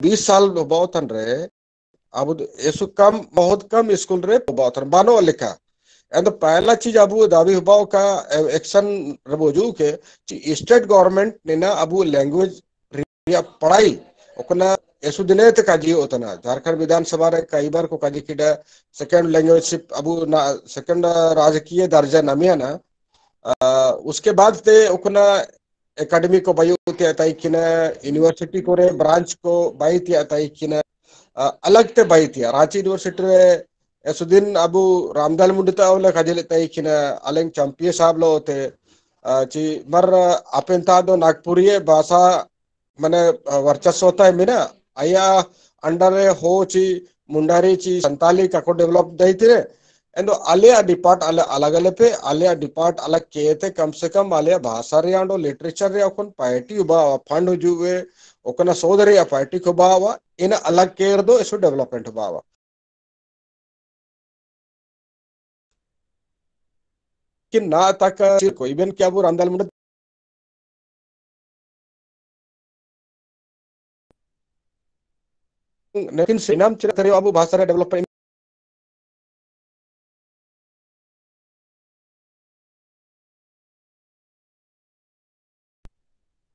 बीस साल बहुत रहे अब ऐसु कम, बहुत कम स्कूल रे बहुत बानो लिखा। एंड पहला चीज़ अबू दाबी हुआ का एक्शन रबोजू के स्टेट गवर्नमेंट ने ना अबू लैंग्वेज पढ़ाई, ओकना ऐसु दिने ते काजी होतना झारखंड विधानसभा रे कई बार को काजी किडा सेकंड लैंग्वेज शिप अबू ना सेकंड राजकीय दर्जा नमिया ना। उसके बाद ते ओकना एकेडमी को बायु ते ताई किना यूनिवर्सिटी को रे ब्रांच को बाई ते ताई किना। अलग ते बाई ते रांची यूनिवर्सिटी रे एसुदीन अबू रामदाल मुंडिता ओले खजले तई किना, अलंग चंपिय साहब लो होते। ची मर अपेंता दो नागपुरी भाषा मने वर्चस्व होता है, मिना। आया अंडर हो ची मुंडारी ची, संताली kako डेवलप दई थे एंड आलिया डिपार्ट अल अलग अलग पे आलिया डिपार्ट अलग केते कम से कम आलिया भाषा रे आंडो लिटरेचर रे ओकन पार्टी उबा फंड जुवे ओकना सोदरी पार्टी को बावा इन अलग केयर दो इसो डेवलपमेंट बावा कि ना तक कोई बेन क्या वो रामदाल मुंडा लेकिन श्रीनाम चिरतरे बाबू भाषा डेवलपमेंट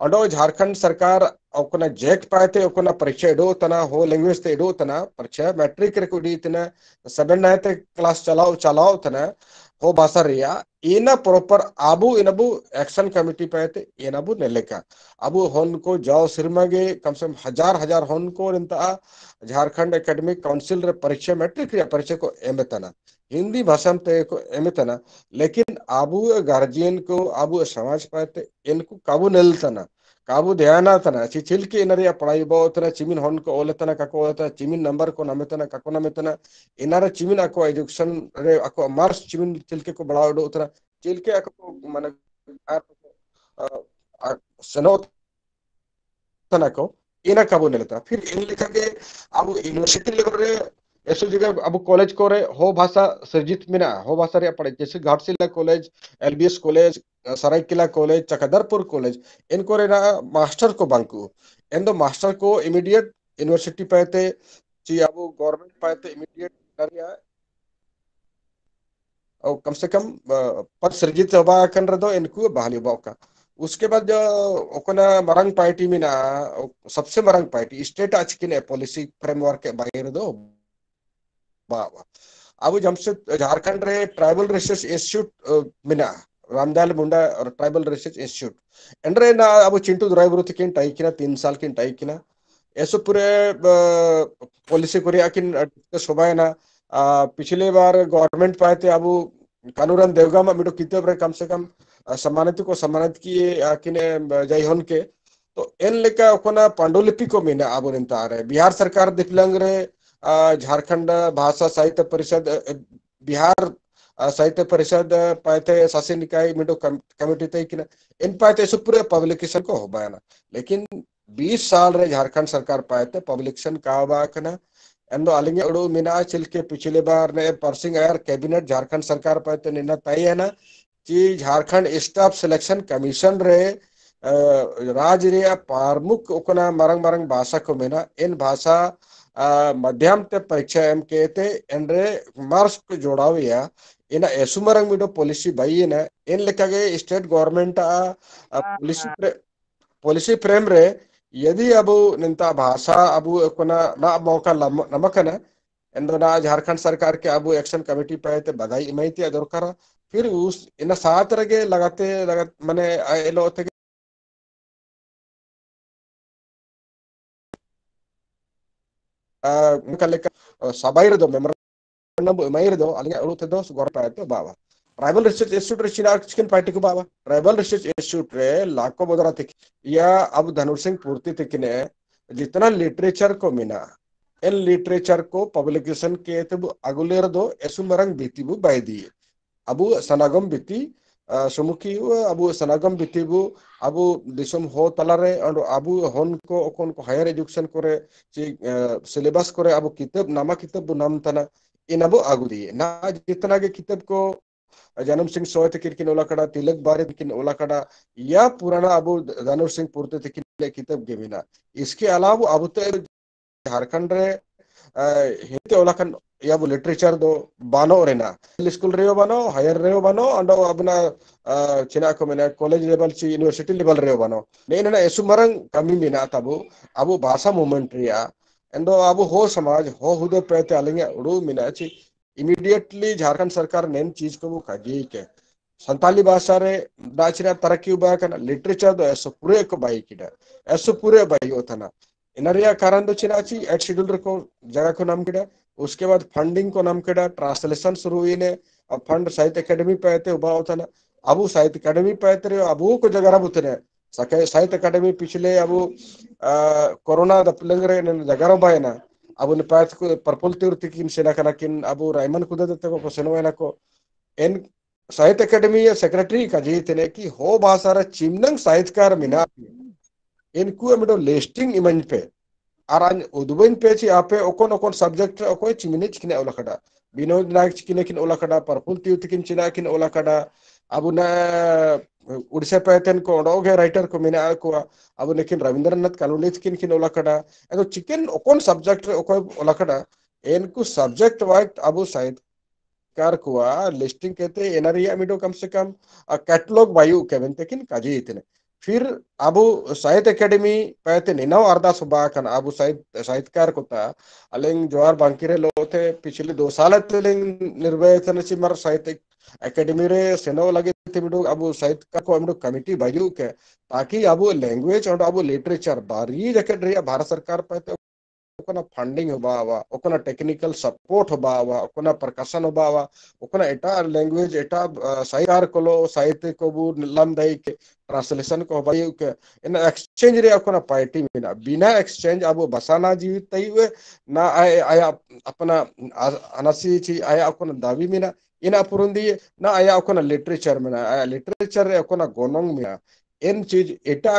अडो झारखंड सरकार जेक पाते ओकना परीक्षा एडो तना, हो लैंग्वेज ते तना परीक्षा मैट्रिक रे कुडी तना सेवन नाइन्थ क्लास चलाओ चलाओ तना, हो भाषा रिया। इन प्रॉपर आबू इनबू एक्शन कमिटी पे इनबू नेलेका अबू होन को जाओ सिरमागे, कम से कम हज़ार हज़ार होन को इंता झारखंड एकेडमिक काउंसिल हिंदी भाषा में तो को एमतना लेकिन आबू गार्जियन को, आबू समाज पाते इनको काबू नेलतना काबू ध्यान तना चिल्के इनरिया पढ़ाई बोतना चिमिन हन को ओलेतना kako ओलेतना चिमिन नंबर को नमेतना kako नमेतना इनारा चिमिन ako एजुकेशन रे ako मार्क्स चिमिन चिल्के को बढ़ाओ दो उतना, चिल्के ako माने सनो तना को, इना काबू नेलता, फिर इन लिखा के अब यूनिवर्सिटी लेवल रे ऐसे जगह अब कॉलेज को रे, हो भाषा सृजित मिना हो भाषा रे पढ़े, जैसे Ghatshila college, LBS college, Saraikela college, Chakradharpur college इनको रे ना मास्टर को बांकू इन दो मास्टर को इमीडिएट यूनिवर्सिटी पाते ची अब गवर्नमेंट पाते इमीडिएट करिया। और कम से कम पद सृजित होबा कन रे दो इनको बहाली होबा उसके बाद जो ओकना मरंग पार्टी में ना सबसे मरंग पार्टी, स्टेट आज की पॉलिसी फ्रेमवर्क के बाहर दो। अब जमशेद झारखंड रे ट्राइबल रिसर्च इंस्टीट्यूट मिना रामदाल मुंडा और ट्राइबल रिसर्च इंस्टीट्यूट एंड्रे ना, अब चिंटू दुराइबुरु किन टाइकिना तीन साल किन टाइकिना ऐसो पूरे पॉलिसी कोरिया किन शोभा ना। पिछले बार गवर्नमेंट पाए थे, अब कानूरन देवगाम मिडो किते पर कम से कम सम्मानित को सम्मानित किए किने जय होन के। तो इन लेका ओकना पांडुलिपि को मिना अब निंता रहे। बिहार सरकार दिपलंग रे झारखंड भाषा साहित्य परिषद बिहार साहित्य परिषद पाते शासी निकाय मिडो कमिटी तय कि इन पाते सुपूरे पब्लिकेशन को हो बयाना लेकिन 20 साल रे झारखंड सरकार पाते पब्लिकेशन का बाकना एंदो अलिंगे उड़ो मिना चिल के पिछले बार ने परसिंग आयर कैबिनेट झारखंड सरकार पाते निना तय है ना, कि झारखंड स्टाफ सिलेक्शन कमीशन रे राज रे प्रमुख ओकना मरंग मरंग भाषा को मिना। इन भाषा मध्यम ते परीक्षा एम कहते एंड्रे मार्क्स को जोड़ाविया इन एसुमरंग मिडो पॉलिसी भाई न इन लेखा के state government policy policy frame रे यदि अब निंता भाषा अब कोना ना मौका नमकन एंदो ना झारखंड सरकार के अब एक्शन कमेटी पे ते बधाई इमाइती दरकार फिर उस इन सात रगे लगाते लगत माने ट्राइबल रिसर्च इंस्टीट्यूट पार्टी को बाबा ट्राइबल रिसर्च इंस्टीट्यूट रे लाखों बदरा तक या अब सिंह पूर्ति जितना लिटरेचर को मिना इन लिटरेचर को पब्लिकेशन के तब अगुलेर दो ऐसु मरंग बीती बु बाई दिए अब सनागम बीती बीती बु अबु दिसम हो तलारे और अबु हन को ओकन को हायर एजुकेशन करे ची सिलेबस करे अबु किताब नामा किताब बु नाम तना इन अबु आगु दिए ना जितना के किताब को जानम सिंह सोय तकिन ओला कड़ा तिलक बारे तकिन ओला या पुराना अबु दानव सिंह पुरते तकिन किताब गेमिना इसके अलावा अब तो झारखंड रे हिते ओला कन, या वो लिटरेचर दो, बानो रेना स्कूल रेयो बानो हायर रेयो बानो अंडो अबना चिना को मेना कॉलेज लेवल ची यूनिवर्सिटी लेवल रेयो बानो। ने ना एसु मरंग कमी मिना तबु अबु भाषा मूवमेंट रिया एंडो अबु हो समाज, हो हुदे पेते अलिंगे उडू मिना ची। इमीडिएटली झारखंड सरकार चीज़ को वो के। संताली भाषा रे डाचरा तरक्की बा कना लिटरेचर दो, ऐसो पूरे को बाई किडा ऐसो पूरे बाई होता ना। इनरिया कारण तो दो चिनाची एट शेड्यूल को जगह को नाम किडा, उसके बाद फंडिंग को नाम किडा ट्रांसलेशन शुरू हुई ने, अब फंड साहित्य अकेडमी पे आते उबा होता ना, अबू साहित्य अकेडमी पे आते अबू को जगह रब उतरे साहित्य अकेडमी पिछले, अबू कोरोना दपलंग रे जगह बाय ना tur tikin sena kana kin abu raiman kuda dete ko seno ena ko en Sahitya Akademi secretary का की हो भाषा चिमनंग साहित्यकार मिना इनको लिस्टिंग इमंज पे आरान उदबन पे ची आपे सब्जेक्ट ओको चिमिने चिकने ओलाखड़ा विनोद नायक चिकने किन ओलाखड़ा परफुल तिउतिकिन चिना किन ओलाखड़ा अब उड़ीसा पैतन को ओडोगे राइटर को मिना को अब लेकिन रविंद्रनाथ कालोलित किन किन ओलाखड़ा एदो चिकन ओकोन सब्जेक्ट ओको ओलाखड़ा एनको सब्जेक्ट वाइट अब साइड कार कुआ, लिस्टिंग कहते एनरिया मिडो कम से कम कैटलॉग वायु, केवन तेकिन काजी इतने। फिर अब साहित्य अकेडमी पैते निनाव अरदास बाकन अब साहित्य साहित्यकार कोता अलिंग जोहार बांकिरे लोते, पिछले दो साल निर्वाचन ची मर साहित्य अकेडमी रे सेनो लगे तिमिडो अबु साहित्यकार को हमडो कमिटी भाजू के, ताकि अब लैंग्वेज और अब लिटरेचर बारी जके भारत सरकार पैते ओकना फंडिंग होबावा ओकना टेक्निकल सपोर्ट होबावा ओकना प्रकाशन होबावा ओकना एटा लैंग्वेज एटा साहित्य कोलो साहित्य को बु लम दई के ट्रांसलेशन को होबाई के इन एक्सचेंज रे ओकना पार्टी बिना बिना एक्सचेंज अब बसाना जीवित तई हुए ना आय आया अपना अनसी ची आया ओकना दावी मिना ina ना na aya okona literature mena aya literature re okona gonong mena इन चीज़ एटा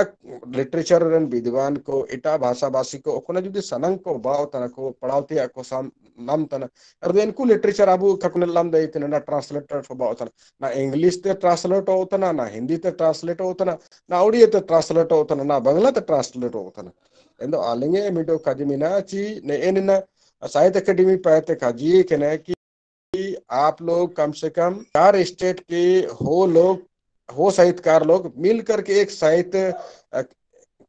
लिटरेचर रन विद्वान को एटा भाषा भाषी को ओकना जुदी सनंग को बाव तना को, पढ़ावते को साम, नाम तना देन को लिटरेचर आबु ककुन लाम दे तना ना ट्रांसलेटर फो बाव तना, ना इंग्लिश ते ट्रांसलेट होतना ना हिंदी ते ट्रांसलेट होतना ना ओडिया ते ट्रांसलेट होतना ना बांग्ला ते ट्रांसलेट होतना एंदो आलिंगे मिडो काजिमिना ची ने एनना साहित्य अकेडमी पाते काजी केने कि आप लोग कम से कम चार स्टेट के हो लोग हो साहित्यकार लोग मिल करके एक साहित्य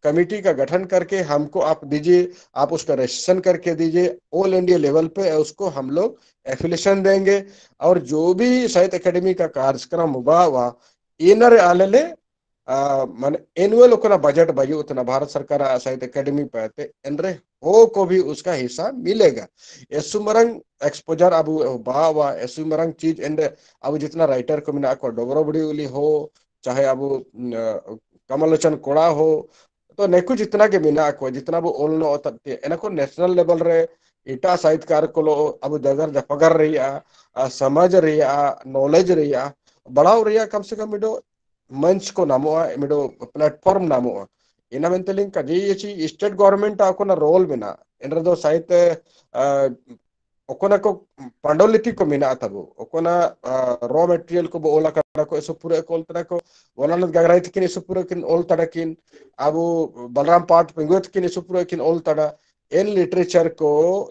कमिटी का गठन करके हमको आप दीजिए, आप उसका रजिस्ट्रेशन करके दीजिए ऑल इंडिया लेवल पे उसको हम लोग एफिलेशन देंगे। और जो भी साहित्य अकेडमी का कार्यक्रम हुआ हुआ इनर आले मान एनुअल बजट बजे उतना भारत सरकार साहित्य अकेडमी पे एनरे हो को भी उसका हिस्सा मिलेगा एसुमरंग एक्सपोजर अब बा एसुमरंग चीज़ एंड अब जितना राइटर को मिना को डोगरो बड़ी हो चाहे अब कमलोचन कोड़ा हो तो नेकु जितना के मिना को जितना वो ओल नो एना को नेशनल लेवल रे इटा साहित्यकार को अब जगर जपगर रही समझ रही नॉलेज रही बढ़ाव रही कम से कम मिडो मंच को नामो मिडो प्लेटफॉर्म नामो ina menteling ka ji yachi state government akona role mena enra do saite okona ko pandoliti ko mina tabu okona raw material ko ola kana ko eso pura ko tara ko walanat gagrai tikin eso pura kin ol tada kin abu balram part pengot kin eso pura kin ol tada इन literature को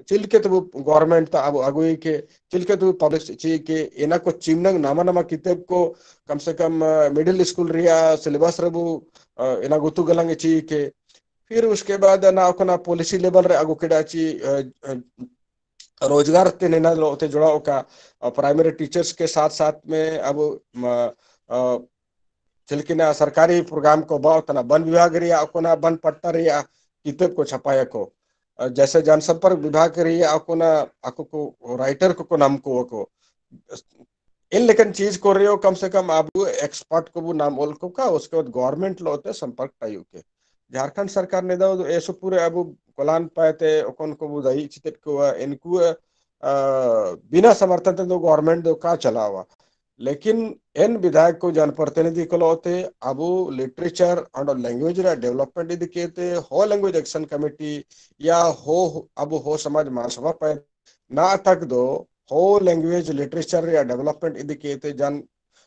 चिलके तो government था अब अगुई के चिलके तो publish ची के इना को चिमनंग नामा नामा किताब को कम से कम मिडिल स्कूल रिया सिलेबस रबु इना गुतु गलंग ची के फिर उसके बाद ना अपना पॉलिसी लेवल रे अगु केडा ची रोज़गार ते नेना लोते जुड़ा का प्राइमरी टीचर्स के साथ साथ में अब चिलकिना सरकारी प्रोग्राम को बहुत तना वन विभाग रिया अपना वन पट्टा रिया किताब को छपाया को। जैसे जनसंपर्क विभाग रही आपको ना आपको को राइटर को, को नाम को को इन लेकिन चीज़ को रही हो कम से कम आप एक्सपर्ट को वो नाम बोल को का उसके बाद गवर्नमेंट लोते संपर्क टाइयो के। झारखंड सरकार ने दो ऐसो पूरे अब कोलान पाते ओकन को बुदाई चित को इनको बिना समर्थन तो गवर्नमेंट दो का चला हुआ। लेकिन एन विधायक को जनप्रतिनिधि को होते अब लिटरेचर अंड लैंग्वेज डेवलपमेंट इदकेते हो लैंग्वेज एक्शन कमेटी या हो, अब हो समाज महासभा पर ना तक दो। हो लैंग्वेज लिटरेचर या डेवलपमेंट इदकेते जन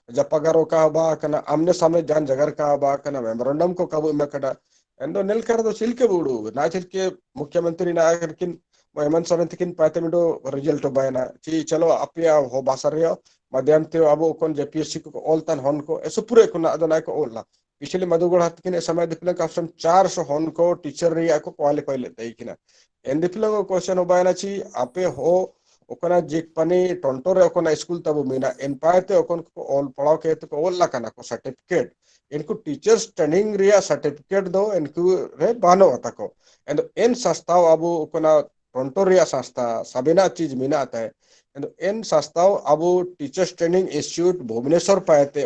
जपगारो का बा कना, आमने सामने जान जगर का बा कना मेमोरेंडम को कबू में कटा एंदो निलकर दो चिलके बूडू ना चिलके मुख्यमंत्री ना किन, हेमंत सोरेन तकिन पाते मिडो रिज़ल्ट बायना ची चलो अपिया हो बासरियो ते अब कोन जेपीएससी को ओलतन हन को ऐसे पूरे को ना अदना को ओला पिछले मधुगढ़ हाथ किने समय दिपले का ऑप्शन 400 हन को टीचर रिया को क्वालिफाई लेते किना एन दिपले को क्वेश्चन बायना ची आपे हो ओकना जिक पनी टोंटो रे ओकना स्कूल तब मीना एन पाते ओकन को ओल पढ़ाओ के तो ओला कना को सर्टिफिकेट इनको टीचर्स ट्रेनिंग रिया सर्टिफिकेट दो इनको रे बानो को एंड एन संस्थाओ अब ओकना टोंटो रिया संस्था सबिना चीज़ मीना आता है एन संस्थाओ अब टीचर्स ट्रेनिंग इंस्टीट्यूट भुवनेश्वर पाते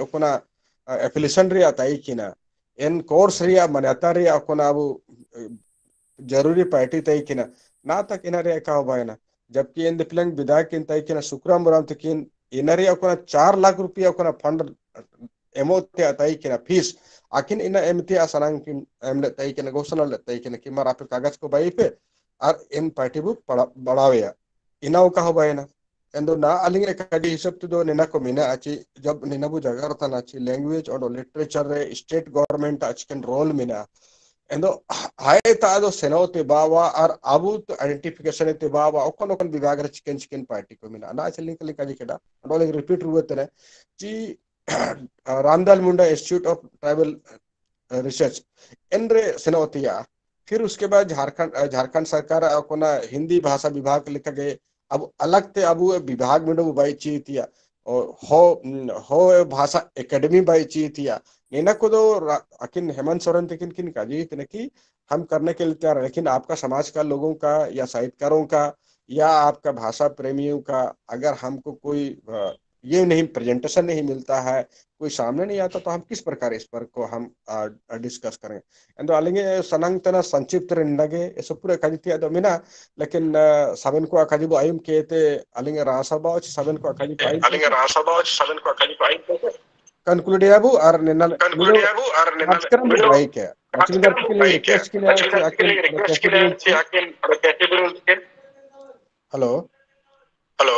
एफिलिएशन रिया एन कोर्स मान्यता अब ज़रूरी पार्टी ताई किना ना तक ina रे जबकि इन दिपलंग विधायक किन ताई किना सुक्राम बराम तकिन ina रे ओकना 4 लाख रुपया फंड एमोते ताई किना फ़ीस आकिन ina एमते असनांग किन ताई घोषणा ताई कि मार आप कागज़ को बाई पे और इन पार्टी बु बढ़ावे ina का ना अलग हिसाब से आची जब नीना जगार आची लैंग्वेज और लिटरेचर रे स्टेट गवर्नमेंट आचकिन रोल मे आयो सेना तिबावा और अब विभाग रे चिकेन चिकन पार्टी को रिपीट रुवे तने Ramdayal Munda institute of tribal research N रे सेनावतिया फिर उसके बाद झारखंड झारखंड सरकार हिंदी भाषा विभाग लिखा अब अलग ते अब विभाग में बाई चीतिया और हो हो भाषा एकेडमी बाई चीतिया नेना को दो अकिन हेमंत सोरेन तकिन किन का जी कि हम करने के लिए तैयार है, लेकिन आपका समाज का लोगों का या साहित्यकारों का या आपका भाषा प्रेमियों का अगर हमको कोई ये नहीं प्रेजेंटेशन नहीं मिलता है कोई सामने नहीं आता तो हम किस प्रकार इस पर को हम डिस्कस करेंगे ಎಂದು ಅಲ್ಲಿಗೆ ಸನಂತನ ಸಂಕ್ಷಿಪ್ತ ನಿಂದಾಗೆ ಎಸಪುರ ಕಜಿತಿ ಅದು ಮಿನ ಲೆಕಿನ್ ಸಬನ್ को ಅಕಜಿಬು ಐಮ್ ಕೇತೆ ಅಲ್ಲಿಗೆ ರಾಸಬಾ ಸಬನ್ को ಅಕಜಿಬು ಐಮ್ ಅಲ್ಲಿಗೆ ರಾಸಬಾ ಸಬನ್ को ಅಕಜಿಬು ಐಮ್ कंक्लूड याबू और निन्ना कंक्लूड याबू और निन्ना कार्यक्रम में भाई क्या मछलीदार के लिए रिक्वेस्ट के लिए अकेले रिक्वेस्ट के लिए अकेले कैटेगरी हेलो हेलो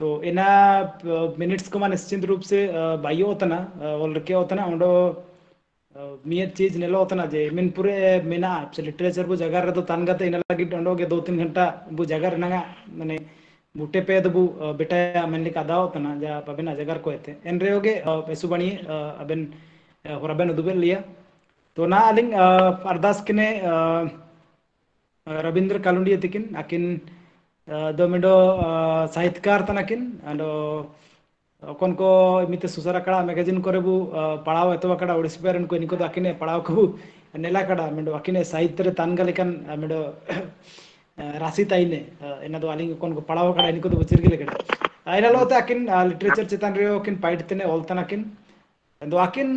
तो इना मिनट्स को मान निश्चित रूप से बाइयो होता ना और रखे होता ना उन्डो मियत चीज़ नेलो होता ना जे। मिन पूरे, मिना से लिटरेचर बु जगह रे तो तानगाते इना लगी उन्डो के दो तीन घंटा बु जगह रनगा माने बूटे पे दबु बेटा मन लिका दाओ होता ना जा जगह को एते एन रे होगे बणी अबेन दुबेल लिया। तो ना, अलिंग अरदास किने रविंद्र कालुंडी तिकिन आकिन दो मिडो साहित्यकार तनाकिन अंडो, ओकन को मिते सुसारा कड़ा मैगजीन करे बु पढ़ाव एतो कड़ा ओडिसी पेरन को इनको आकिने पढ़ाव को नेला कड़ा मिडो आकिने साहित्य रे तानगा लेकन मिडो राशि ताइने एना दो आलिंग ओकन को पढ़ाव कड़ा इनको दो बचिर के कड़ा। आइना लोते आकिन लिटरेचर चितान रे ओकिन पाइट तने ऑल तनाकिन दो आकिन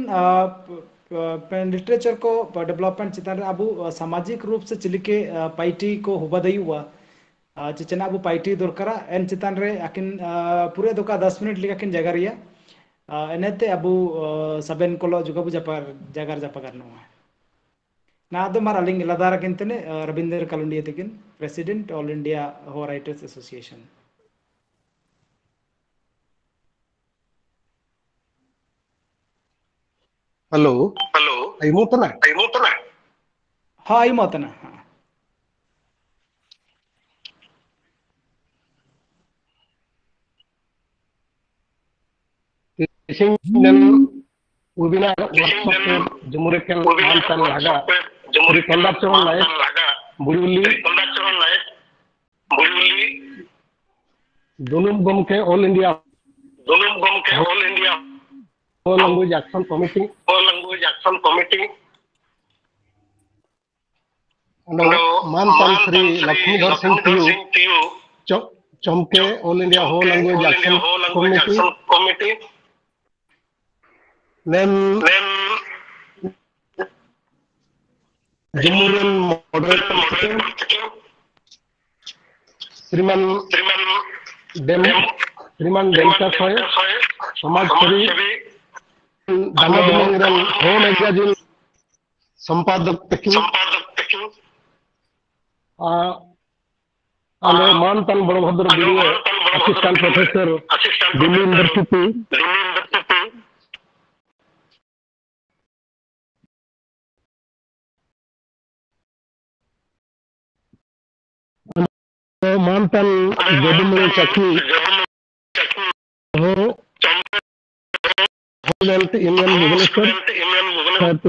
लिटरेचर को डेवलपमेंट चितान रे अबु सामाजिक रूप से चिलिके पाइटी को हुबदई हुआ। चिचना अबु पाइटी दरकारा एन चितान रे आकिन पूरे दोका दस मिनट लिखा किन जगह रिया एनेते अबु सबेन कोलो जुगाबु जापार जगार जापा करनो है ना दो मार अलिंग लदारा किंतने Ravindra कलुंडी तिकिन president all India Ho writers association hello hello ಐಮೂತನ ಐಮೋತನ हाँ आई मतना हाँ Singen webinar workshop jumurikan mantan laga जमुरी Reconduction live. laga bululi conduction live bululi दुनुम गमके ऑल इंडिया दुनुम गमके all India Ho language action committee Ho language action committee मानतान Shri Lakshmidhar Singh Tiu च- चमके all India Ho language action committee then जिमुरन moderator श्रीमान श्रीमान dam श्रीमान डेमका सोय समाजसेवी दामादिमंगरन हो मैगजीन संपादक तकी संपादक आलो मानतान Badabhadra assistant professor assistant Delhi university Delhi mantan gubernur Chakri who President Imran Bhubaneswar Sahib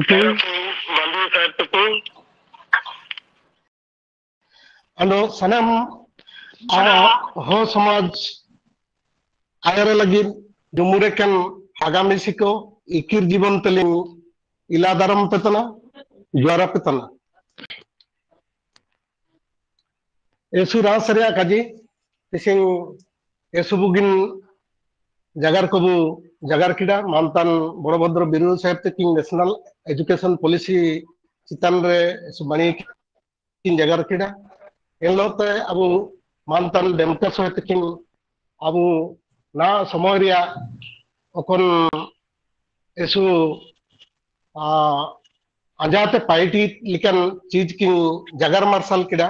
Tupu અને સનમ હો સમાજ આયરે લગી જુમુરેકન આગામી સિકો ઇકીર જીવન તલિંગ ઇલાદારમ પેતના જ્વારા પેતના 예수라 서리아까지 대신 예수북인 자가르코부 मानतान 만탄 보로버드로 비루 사이프 킹 내셔널 에듀케션 폴리시 चितानरे सुबणी किन जगह रखीडा इन लोग तो अब मानतान डेमका होते किन अब ना समय रिया अकन ऐसु लिकन चीज़ कि जगार मार्शल किडा।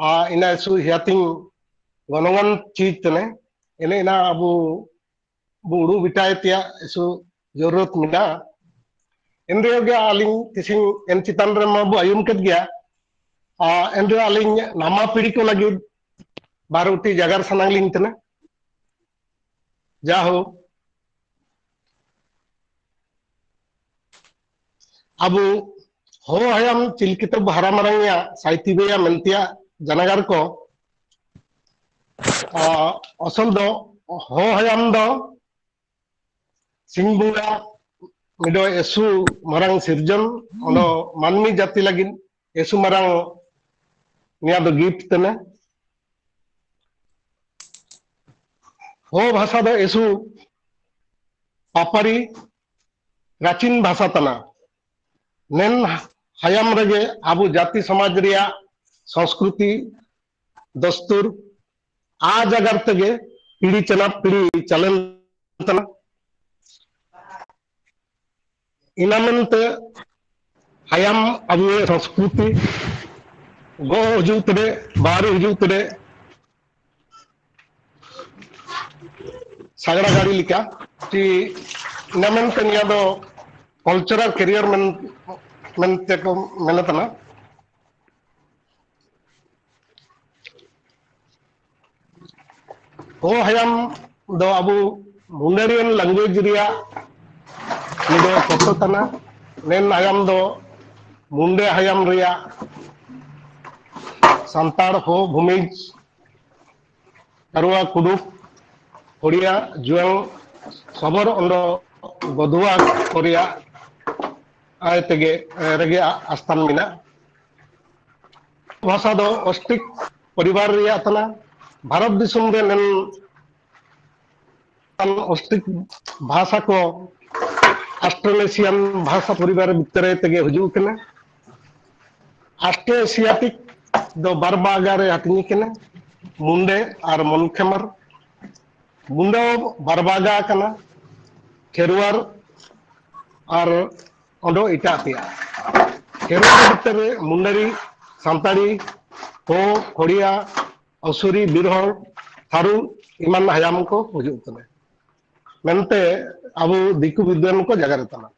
इना सु हियातिंग गनगन चीज़ तने इने इना अबु, बुड़ू बिटायतिया, सु ज़रूरत मिना। एनरे एन चितान आयुम आ एनरे आलिंग नामा पीढ़ी को लगी बारुटी जगर सनांगलिंग तने। जा हो। hayam cilkita haramarangya saitibeya mentia janagar ko uh, asal do ho hayam do singbunga mido esu marang sirjan ono manmi jati lagi esu marang niya do gift tene ho bhasa do esu papari प्राचीन भाषा तना नेन हयाम रगे आबू जाति समाज रिया संस्कृति, दस्तूर आ जगर तगे पीढ़ी चना पीढ़ी चलन तना। इनामंत हयाम अबू संस्कृति गो हजू तरे बाहर हजू तरे सागड़ा गाड़ी लिखा, कि इनामंत निया दो कल्चरल करियर में मेनते को मेनतना हो हयाम दो अबु मुंडरियन लैंग्वेज रिया। नेन हयाम दो मुंडे हयाम रिया। संताड़ हो भूमिज। करवा कुडुक ओडिया जुआंग सबर अंडो गदुआ कोरिया। आय तेगे रेगे आस्थान मिना। भाषा दो ऑस्टिक परिवार रिया तना भारत ऑस्टिक भाषा को भाषा परिवार भितरे तेगे हुजू कने। ऑस्ट्रो एशियाटिक दो बारबागा रे हटनी मुंडे और मनखेमर। मुंडो बारबागा कना, खेरुआर और ओंडो इटा तिया खेरुआर भितर मुंडरी सांताड़ी हो, खोड़िया असुरी बिरहर थारू इमान हयाम को हुजूग तने मेनते अबु दिकु विद्वान को जगह रहता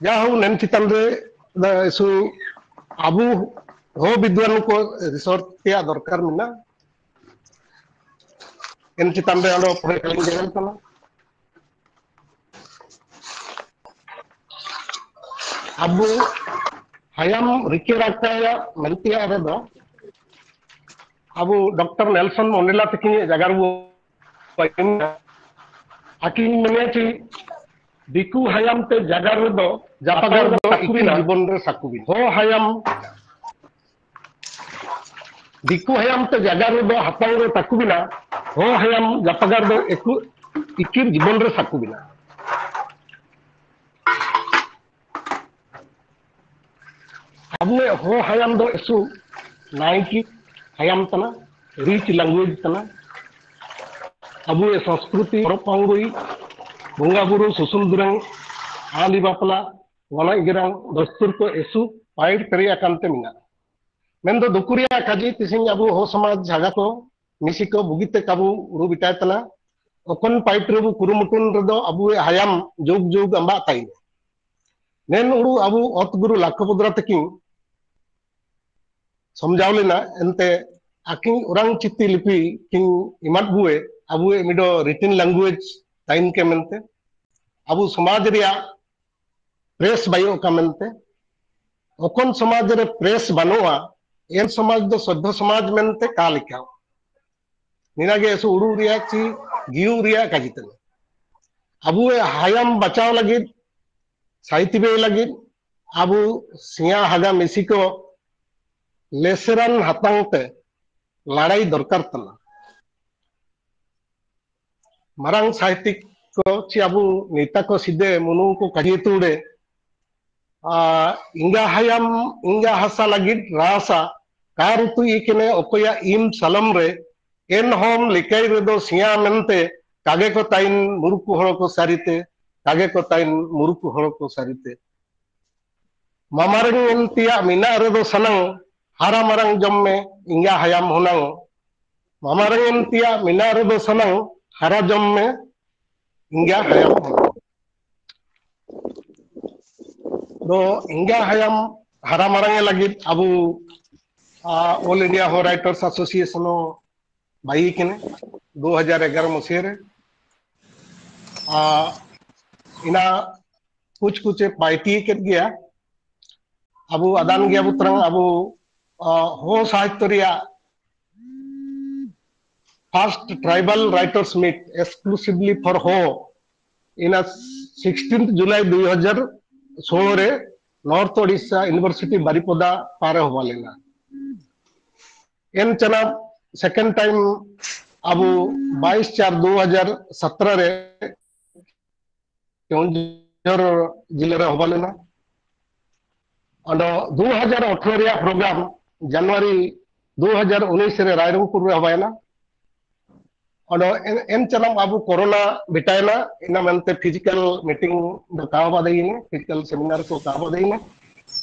जा हो नेन चितन अबु हो विद्वान को रिसोर्ट दरकार मिना इन चितन रे ओंडो पढ़े कलिंग जगह रहता abu hayam riki rakaya अब डॉक्टर नेल्सन मंडेला तक जगार वो आकिन मने छि दिकु हायाम ते जगार दो जापागार दो इकिन जीवन रे साकुबिन हो हायाम। दिकु हायाम ते जगार दो हातांग रे ताकुबिना हो हायाम जापागार दो एकु इकिन जीवन रे साकुबिना हमने हो हायाम दो एसु नाइकी abu e संस्कृति akan temina mendo dukuria kaji tising abu ho samaj jaga ko misi ko bugite kabu uru bitai tana okon pair rebu kurumutun redo abu e hayam jog jog amba tai nen uru abu ot guru lakapudra taking समझावलेना एंते आकिंग उरंग चित्ती लिपि किंग इमात बुए, अबु मिडो रिटन लैंग्वेज टाइम के मेनते अबु समाज रिया प्रेस बायो का मेनते ओकन समाज रे प्रेस बनोआ एन समाज दो सभ्य समाज मेनते का लिखा निनागे एसु उड़ू रिया ची, गियु रिया काजितन अबु हायम बचाव लगी साहित्य बे लगी अबु सिया हागा मेसिको लेसरान हातांग ते लड़ाई दरकार तना marang sahitik ko ci abu nita ko side munu ko kaji tude a inga hayam inga hasa lagi rasa karutu ikene okoya im salam re en hom likai redo siya mente kage ko tain muruku horo ko sarite kage ko tain muruku horo ko sarite mamarang entia mina redo sanang हरा मरंग जम्मे इंगा हयाम हुनंग। मामरंग इंतिया मिनार बसनंग हरा जम्मे इंगा हयाम तो इंगा हयाम हरा मरंगे लगी अब all India Ho writers एसोसिएशनो भाई किने 2011 मुसेरे आ, इना कुछ कुछ पाइटी कर गया। अब अदान गया पुत्रंग, अब हो रिया first tribal writers meet exclusively for Ho. in a 16th July 2016 रे नॉर्थ ओडिशा यूनिवर्सिटी बारिपदा पारे होवा लेना एन चना सेकंड टाइम अब 22 चार 2017 रे केउंझर ज़िले रे होवा लेना और 2018 रे प्रोग्राम जनवरी 2019 रे रायरंगपुर रे होवा ono en chalam abu corona bitaina ina mente physical meeting do kawa deine physical seminar ko kawa deine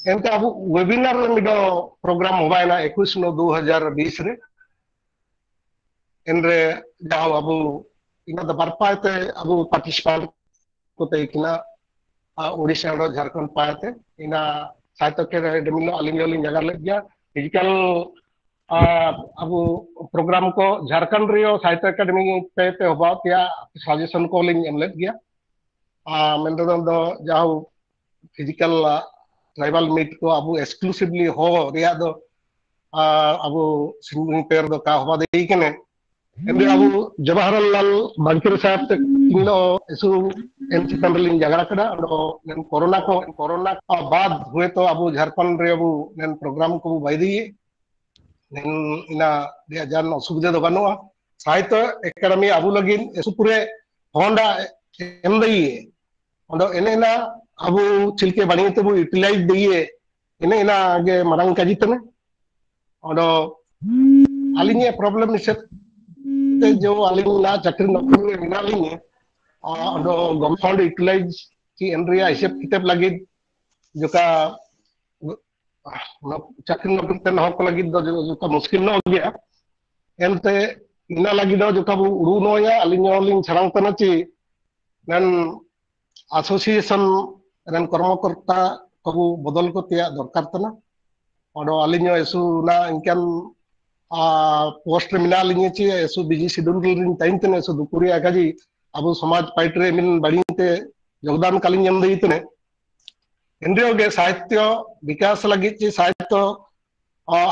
ente abu webinar mido program hobaina 21 no 2020 re enre jao abu ina da barpaite abu participant ko te kina Odisha रो झारखंड पाते इना साहित्य के डेमिनो अलिंग जगह लग physical अब programme को झारखंड रियो साहित्य अकादमी पे पे होबा या सजेशन को लिंग एम लेत गया मेंदो दो जाओ फ़िज़िकल ट्राइबल मीट को अब एक्सक्लूसिवली हो रिया दो अब सिंगिंग पेयर दो, का होबा देई जवाहरलाल लिंग जगड़ा कड़ा कोरोना को कोरोना का बाद हुए तो अब झारखंड रे अब प्रोग्राम को बाई jan असुविधा दो बनुआ साहित्य एकेडमी अबु लगिन एसुपुरे होंडा एम ओंडो एनेना अबु चिलके बणी तबु यूटिलाइज दइए एने इना आगे मरंग काजी तने अलिंगे प्रॉब्लम ते जो अलिंग ना चक्री नौकरी मिना लिंगे ओंडो गवर्नमेंट यूटिलाइज की एनरिया हिसाब किताब लगी जो का चाकरी नौकरी ते नहक लगी दो जो का मुश्किल न हो गया एनते इना लगी दो जो का उड़ू नोया अलिंग लिंग छरंग तना ची नन एसोसिएशन रन कर्मकर्ता कबु बदल को तिया दरकार तना और अलिंग एसु ना इनकन आ ಪೋಸ್ಟ್ ಮಿನಾಲಿಂಗೇಚಿ ಎಸು ಬಿಜಿ ಸಿಡುಲ್ ತೈಂತನೆ ಎಸು ದುಕುರಿ ಆಕಾಜಿ ಅಬು ಸಮಾಜ ಪೈಟ್ರೆ ಮಿನ್ ಬಡಿಂತೆ ಯೋಗದಾನ ಕಾಲಿಂಗ್ ಎಂದ ಇತನೆ ಎಂದ್ರಿಯೋಗೆ ಸಾಹಿತ್ಯ ವಿಕಾಸ ಲಗಿಚ್ಚಿ ಸಾಹಿತ್ಯ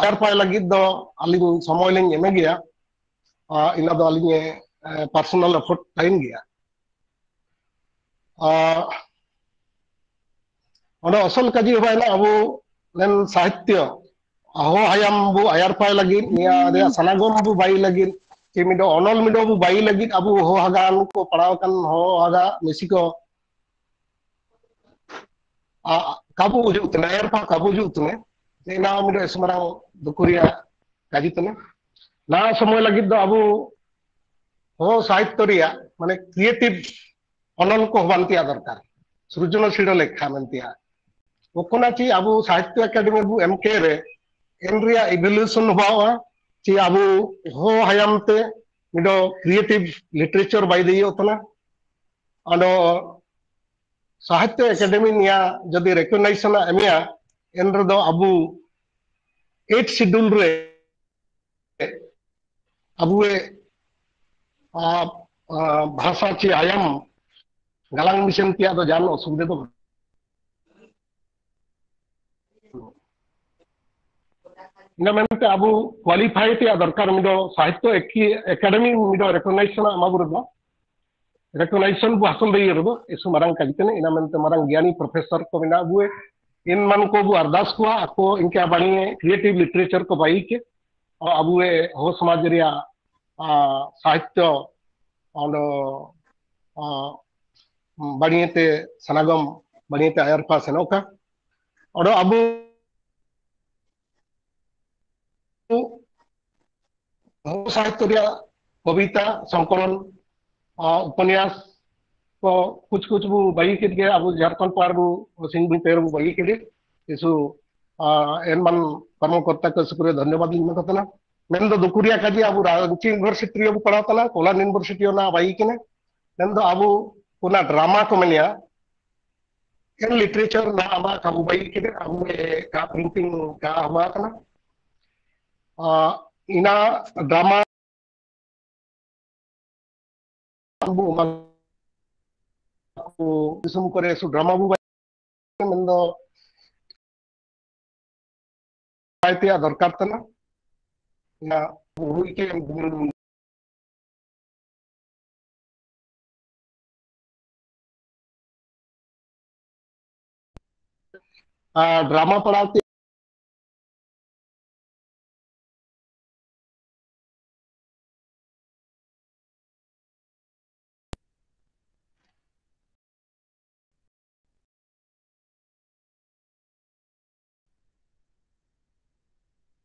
ಆರ್ಪಾಯ ಲಗಿದ್ದ ಅಲ್ಲಿನ ಸಮಯಲಿಂಗ್ ಎಮೆಗೆಯ ಇಲ್ಲದ ಅಲ್ಲಿಗೆ ಪರ್ಸನಲ್ ಎಫರ್ಟ್ ಟೈಮ್ ಗೆಯ ᱚᱸᱰᱮ ᱚᱥᱚᱞ ᱠᱟᱡᱤ ᱦᱚᱵᱟᱭᱱᱟ ᱟᱵᱚ ᱨᱮᱱ ᱥᱟᱦᱤᱛᱛᱚ ᱟᱦᱚ ᱦᱟᱭᱟᱢ ᱵᱩ ᱟᱭᱟᱨ ᱯᱟᱭ ᱞᱟᱹᱜᱤᱫ ᱱᱤᱭᱟ ᱨᱮᱭᱟᱜ ᱥᱟᱱᱟᱜᱚᱢ ᱵᱩ ᱵᱟᱭ ᱞᱟᱹᱜᱤᱫ ᱪᱮ ᱢᱤᱫ ᱚᱱᱚᱞ ᱢᱤᱫ ᱵᱩ ᱵᱟᱭ ᱞᱟᱹᱜᱤᱫ ᱟᱵᱚ ᱦᱚ ᱦᱟᱜᱟᱱ ᱠᱚ ᱯᱟᱲᱟᱣ ᱠᱟᱱ ᱦᱚ ᱦᱟᱜᱟ ᱢᱤᱥᱤ ᱠᱚ kabu ujuk tene air pa kabu ujuk tene ni na mi do semarang dukuria kaji tene na সময় লাগি do abu ho সাহিত্য রিয়া মানে ক্রিয়েটিভ অনল কো হবান্তিয়া দরকার সৃজনশীল লেখা মেন্তিয়া ওকনা চি আবু সাহিত্য একাডেমি বু এমকে রে enria evolution huwa chi abu ho hayam te mido creative literature bai dei otna ando sahitya academy niya jodi recognition emia enre do abu 8 schedule re abu e भाषा ची आयाम गलांग मिशन किया तो जान असुविधा तो qualify ti दरकार creative literature ko bai ke abu e ho samaj riya sahitya ono baniyete sanagam baniyete ayar pa senoka odo abu ho મૂળ સાહિત્ય કવિતા સંકલન उपन्यास को कुछ कुछ वो बगी के लिए, अब झारखंड पार वो सिंह भी पेर वो बगी के लिए इसु एन मन कर्मकर्ता के सुपुरे धन्यवाद लिखना कहता ना। मैंने तो दुकुरिया का जी, अब रांची यूनिवर्सिटी अब पढ़ाता ना कोलान यूनिवर्सिटी ना बगी के ने। मैंने तो अब पुना ड्रामा को मिलिया एन लिटरेचर ना हमारा कबू के लिए, अब का प्रिंटिंग का हमारा था ना। इना drama bu aku disum kore su drama bu mendo aite ya dorkar tana na hui ke drama पढ़ाते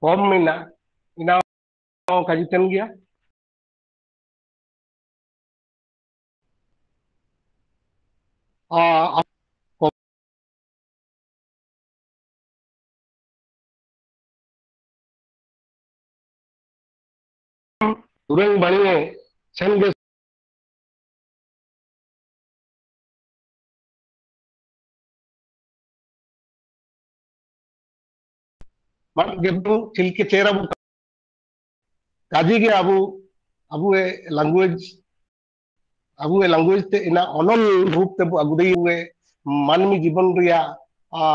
ko kabu form mina ina kajitan gya uh, turang bani sen abu abu e language abu e language te ina onol रूप te bu agu dei we मानवी जीवन रिया आ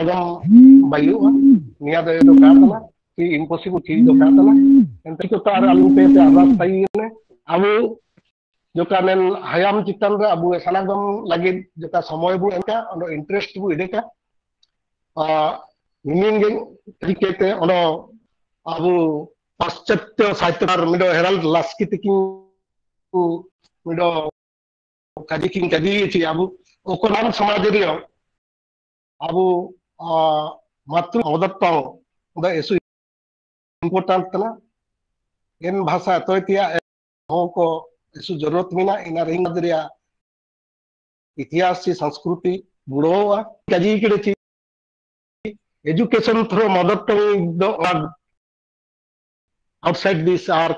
Dragon Bailua, niya tayo do kátala, si imposible si do kátala. Ente ko tar alim pe pe aras tayo ne, abu joka nen hayam chitan ra abu salagam lagi joka samoy bu enka ono interest bu ideka. Ah, minin geng dikete ono abu पाश्चात्य साहित्यकार मिडो Harold Laski तिकिंग मिडो काजी किंग काजी छि आबु ओकोनाम समाज रियो आबु मातृ मदर टंग द एसु इम्पोर्टेंट तना इन भाषा हो को एसु ज़रूरत मिना इन रिंग दरिया इतिहास ची संस्कृति बुड़ोवा कजी किडे ची education through mother tongue the or outside this are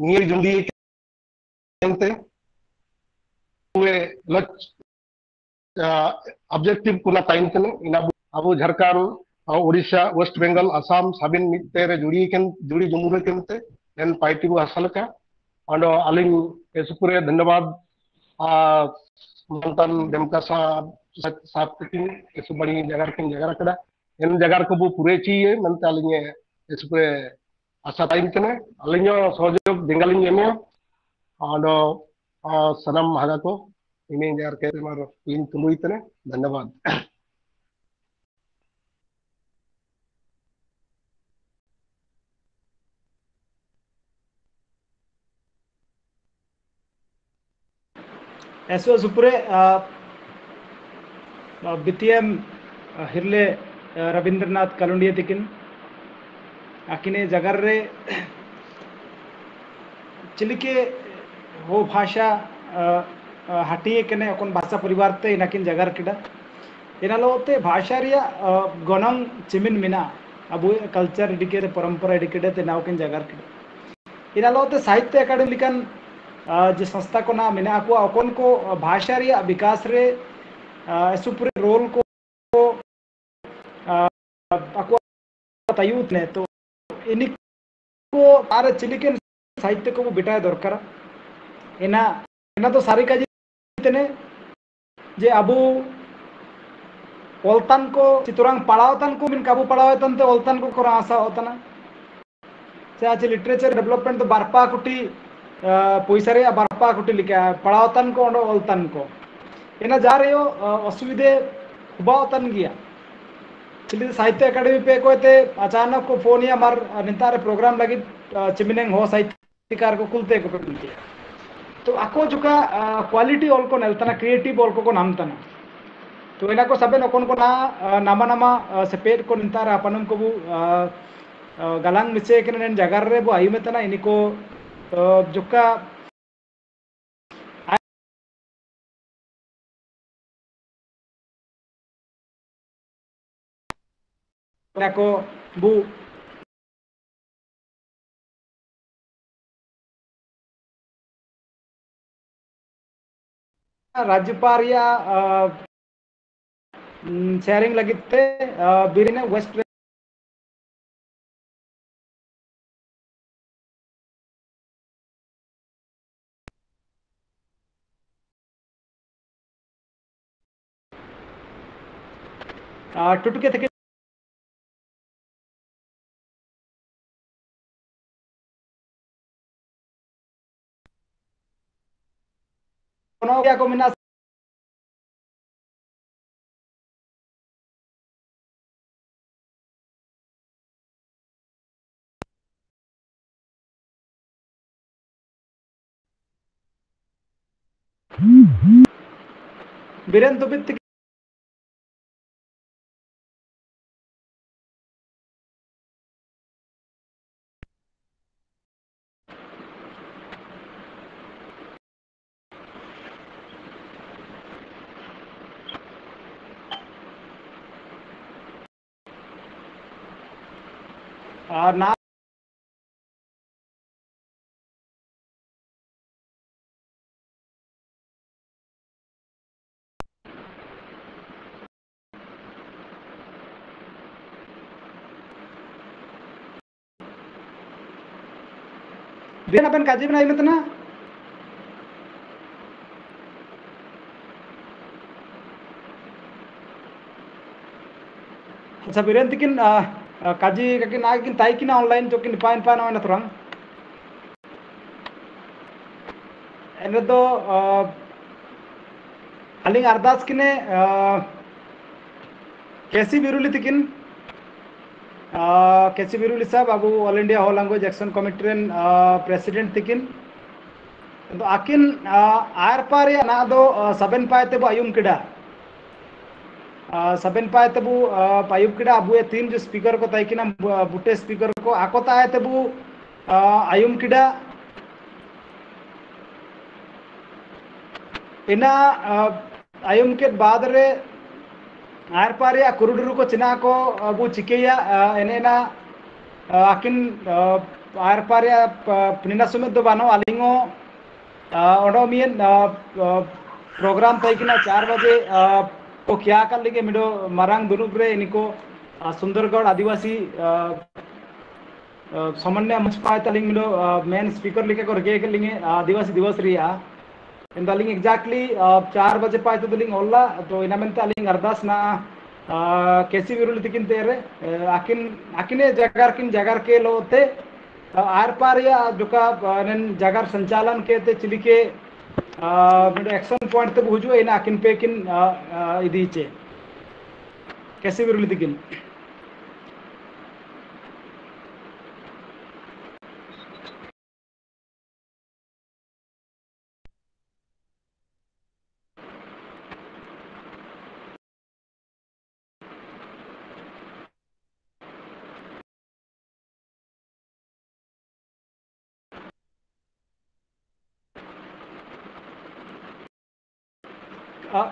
are ardan abun niye jundi ente we lach objective kuna time tene ina abu jharkhand Odisha West Bengal Assam साबिन मिते रे जुड़ी केन जुड़ी जमुरे केनते एन पार्टी को हासिल का और अलिंग एसुपुरे धन्यवाद मंतन देमका साहब साहब आशा अलिंग सहयोग बेंगालिंग एमे और सनम हागा को धन्यवाद। एसओ सुपुरे बीटीएम हिरले रविंद्रनाथ कलुंडिया तिकिन आकिने जगर रे, चिलिके हो भाषा हटिए कने अकोन भाषा परिवार ते इनाकिन जगर किडा। इनालोते भाषा रिया गणंग चिमिन मिना, अबु कल्चर इडिकेट परंपरा इडिकेट ते नावकिन जगर किडा। इनालोते साहित्य एकेडमी लिकन जो संस्था को नाम मेना को, अकोन को भाषा रे विकास रे सुपुरे रोल को अको तयुत ने तो इनी को आर चिलिकेन साहित्य को बिटाय दरकार। एना एना तो सारी काजी तेने जे अबु ओलतान को, चितुरांग पढ़ावतन को मिन काबू पढ़ावतन ते ओलतान को कोरा आशा होतना से आज लिटरेचर डेवलपमेंट तो बारपा कुटी पैसा रे बारपा कुटी लिखा पढ़ावतन को ओलतन को। इना जा रहे हो असुविधे हुबावतन गया चिली साहित्य अकादमी पे को ते अचानक को फ़ोन या मार, नितार प्रोग्राम लगी चिमिनेंग हो साहित्यकार को कुलते को पे तो आको जुका क्वालिटी ऑल को नेलतना क्रिएटिव ऑल को को नाम तना तो इना को सबे नकोन को ना नामा नामा सेपेट को नितार अपनम को बु गलांग मिचे के नेन जगार रे बु आई में तना इनी को जुका को बु राज्यपाल या शेयरिंग लगिते बीरिने वेस्ट टुटके থেকে को मिना वीरेंद्र वित्त Biar apa kaji benar ini tena? अच्छा बिरेन तिकिन काजी ककिन आगिन ताई किना ऑनलाइन जो किन पाइन पाइन होना तुरंग एने तो अलिंग अरदास किने कैसी बिरुली तिकिन कैसी बिरुली साहब, Abu all India Ho language action committee president तिकिन तो आकिन आर पार ना दो सबेन पाए ते बो आयुम किडा। सबेन पाए ते बो पायुब किडा, अबु ये तीन जो स्पीकर को ताई किना बुटे स्पीकर को, आको ताए ते बो आयुम किडा। इना आयुम के बाद रे आर पार या कुरुडुरु को चिना को अबु चिकेया एनेना आकिन आर पार या पिना सुमित दो बानो अलिंगो ओडोमियन प्रोग्राम तय किना चार बजे को क्या कर लेंगे मिडो, मरांग रे, इनको सुंदरगढ़ आदिवासी समन्वय मंच पाए तलिंग मिडो मेन स्पीकर लिखे को रगे के लिंगे आदिवासी दिवस रिया। इन अलिंग एग्जैक्टली चार बजे पाए तो ओल्ला तो इना मेनते अलिंग अरदास ना केसी विरुल तिकिन तेरे आकिन आकिने जगार किन जगार के लोते आर पार या जुका नन जगार संचालन के ते चिली के मिडो एक्शन पॉइंट तक हुजु इन आकिन पे किन इदी चे केसी विरुल तिकिन Uh,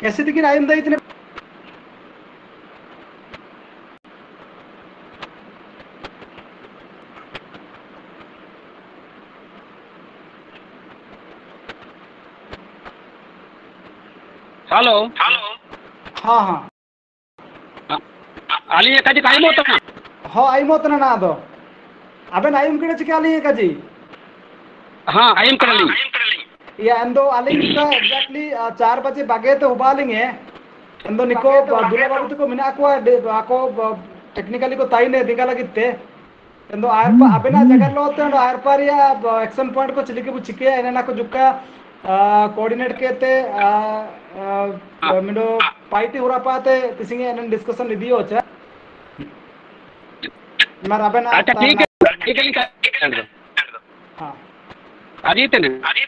कैसे लेकिन आइंदा इतने हेलो। हाँ हाँ। आली एक जी काई मोतना हाँ आई मोतना ना दो अबे नाइम किड़े चिके आली एक जी हाँ आइम करली या एंदो अलिंग का एग्जैक्टली चार बजे बागे तो उबा एंदो निको दुला बाबू तो को मिना को आको टेक्निकली को ताई ने दिंगा लगी ते एंदो आयर पा अबेना जगह लो ते एंदो आयर पर या एक्शन पॉइंट को चिलिके बु चिके एने ना को जुक्का कोऑर्डिनेट के ते मिडो पाइटी हुरा पाते तिसिंगे एने डिस्कशन लिदी होचा मर अबेना ठीक है ठीक है हाँ अजीत ने अजीत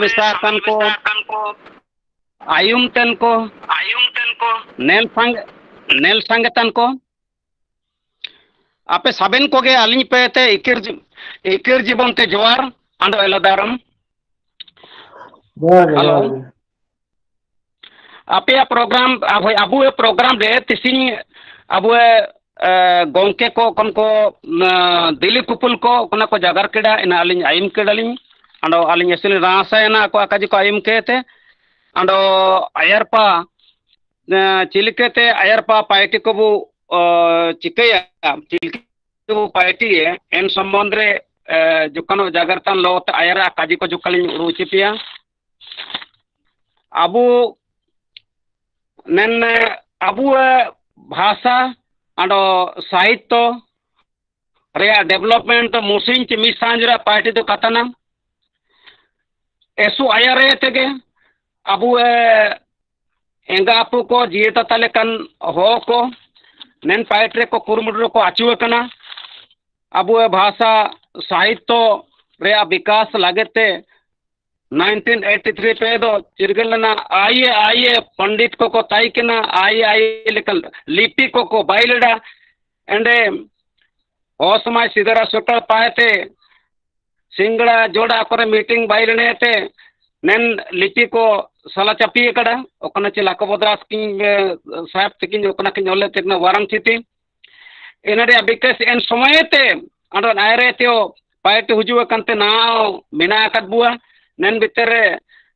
misa kan ko कन को nel sang tan ko ape saben ko आप प्रोग्राम अब प्रोग्राम रे अब गोंके को कौन को दिली कुपुल को कोना को जागर केड़ा इन आलिंग आयम केड़ालिंग अंडो को आकाजी को आयम कहते अंडो आयरपा को वो चिके या चिल को वो पाइटी है जो कनो जागरतन लोग आयरा काजी को जो कलिंग रोचिपिया अब अबु भाषा अंडो साहित्य डेवलपमेंट मुसिन च मिसांजरा पार्टी कतना एसु अयरे तेगे अबु एंगापु को जीता तले कन हो को पाइट्रे को कुरुमुड्रो को अचुए कना अब भाषा साहित्य विकास लागते 1983 ಪೇದು ಚಿರ್ಗಲ್ಲನ ಆಯೆ ಆಯೆ ಪಂಡಿತ್ ಕೊಕೊ ತೈಕಿನ ಆಯೆ ಆಯೆ ಲಿಕಲ್ ಲಿಪಿ ಕೊಕೊ ಬೈಲಡ ಎಂಡೆ ओसमाय सीधरा सुटल पाए थे, सिंगड़ा जोड़ा करे मीटिंग बाइरने थे, नैन लिपि को साला चपी कड़ा, ओकना चिला को बदरास साहब तकिन ओकना किन ओले तेन वरम थी इनरे विकास एन समय ते अंडर आयरे ते पाए ते हुजू कंते ना मेना कदबुआ नेन भितरे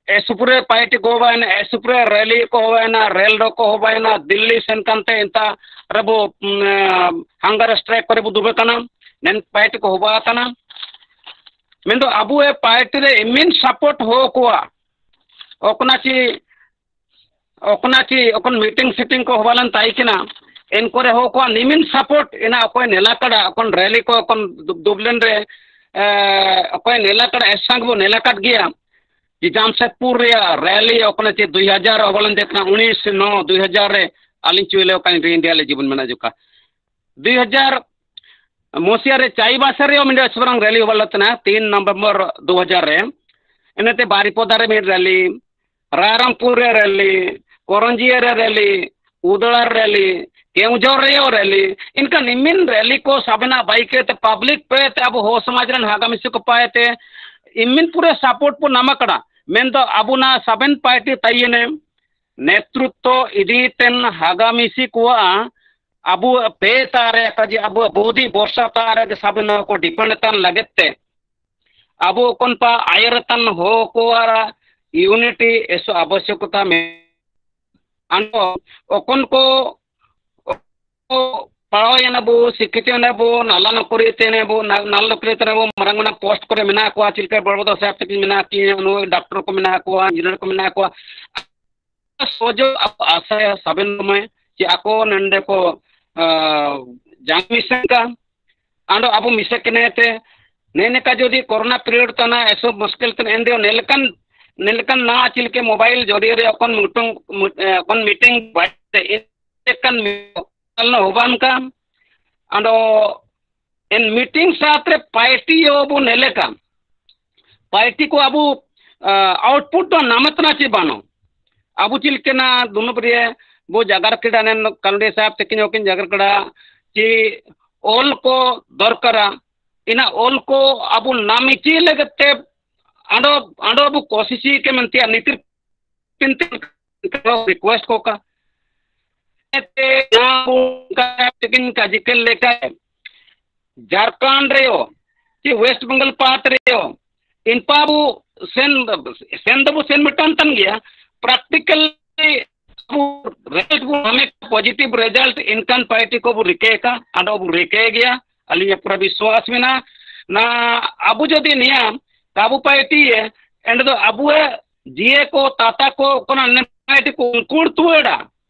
एसुपुरे पार्टी को होबायना एसुपुरे रैली को होबायना रेल रो को होबायना दिल्ली सेन कंते इंता रबो हंगर स्ट्राइक करे बु दुबे कना नेन पार्टी को होबा कना मेंदो अबु ए पार्टी रे इमिन सपोर्ट हो कुआ। ओकना ची, ओकना मीटिंग सिटिंग को होबालन ताई किना। इन करे हो को निमिन सपोर्ट, इना अकोय नेला कड़ा अकोन रैली को अकोन दुबलेन रे अकोय नेला कड़ा एसंग बो नेला कट गया। जामशेदपुर रे, रैली ओकने चे 2000 अवलन देखना 19 9 2000 रे अलिन चुले ओकन इंडिया ले जीवन मना जुका 2000 मोसिया रे चाईबासा रे मिंडे स्वरंग रैली होबलतना 3 नवंबर 2000 रे। एनते बारिपोदा रे मिड रैली रायरंगपुर रे रैली कोरंजिया रे रैली उदड़ा रैली केवझर रे रैली, इनका निमिन रैली को सबना बाइक ते पब्लिक पे ते अब हो समाज रन हागा मिस को पाए ते। इमिन पूरे सपोर्ट पो नमकड़ा। मेन तो अबुना सबन पार्टी तयने नेतृत्व इदी तेन हागा मिसी को अब पे तारे कजी अबु बोधी वर्षा तारे के सबन को डिपेंड तन लगते। अबु कोन पा आयरतन हो को यूनिटी एसो आवश्यकता में। अनो ओकन को पढ़ाई बो शिक्षित बो नाला नौकरी बो नाल नौकरी बो मारंग मना पोस्ट को चिलका बड़ बड़ साहब तक मेना की डॉक्टर को इंजीनियर को सोजो आशा सबन में नंदे को जांग मिशन का अब मिसे कने ते नेने का जोदी कोरोना पीरियड तना ऐसो मुश्किल एंदे नेलकन ना चिलके मोबाइल ज़रिए मीटिंग इन मीटिंग साथ पार्टी नेले का पार्टी को अब आउटपुट तो नामतना ची बानो। अब चिलकेना दोनों प्रिय, वो जागर किड़ा ने कलडे साहब तकिन ओकिन जागर कड़ा, ची को दरकारा इना ओल को अब नामिची लगते अंडो अंडो अब कोशिश के मनती नीति रिक्वेस्ट को का। जिकन लेकर, झारखंड रे कि वेस्ट बंगाल पार्ट रे इन पाबू सेन सेन दबू सेन मिटन तन गया, प्रैक्टिकल रिज़ल्ट हमें पॉजिटिव रिज़ल्ट इनकन पार्टी को वो रिके का वो रिके गया, अली पूरा विश्वास में ना ना, अबू जदि निया काबू पार्टी है, एंड तो अबू है, जिए को, ताता को पार्टी को कुड़ तुएड़ा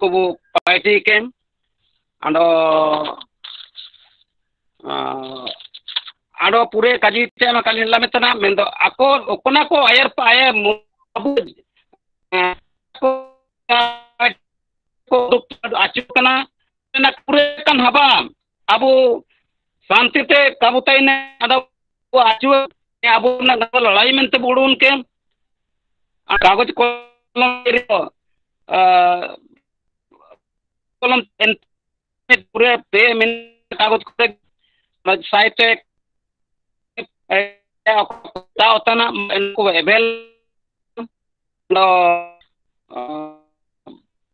ko party ke ando ado pure kaji te ma kali la metana mendo ako okona ko ayer pa ayer abu ko ko achu kana na pure kan haba abu शांति ते काबूताई ने अदा आजू अबू ना लड़ाई मेंते बुड़ून के कागज़ कलम कलम पूरे पे मिनट कागज़ को साइट होता ना इनको एवेल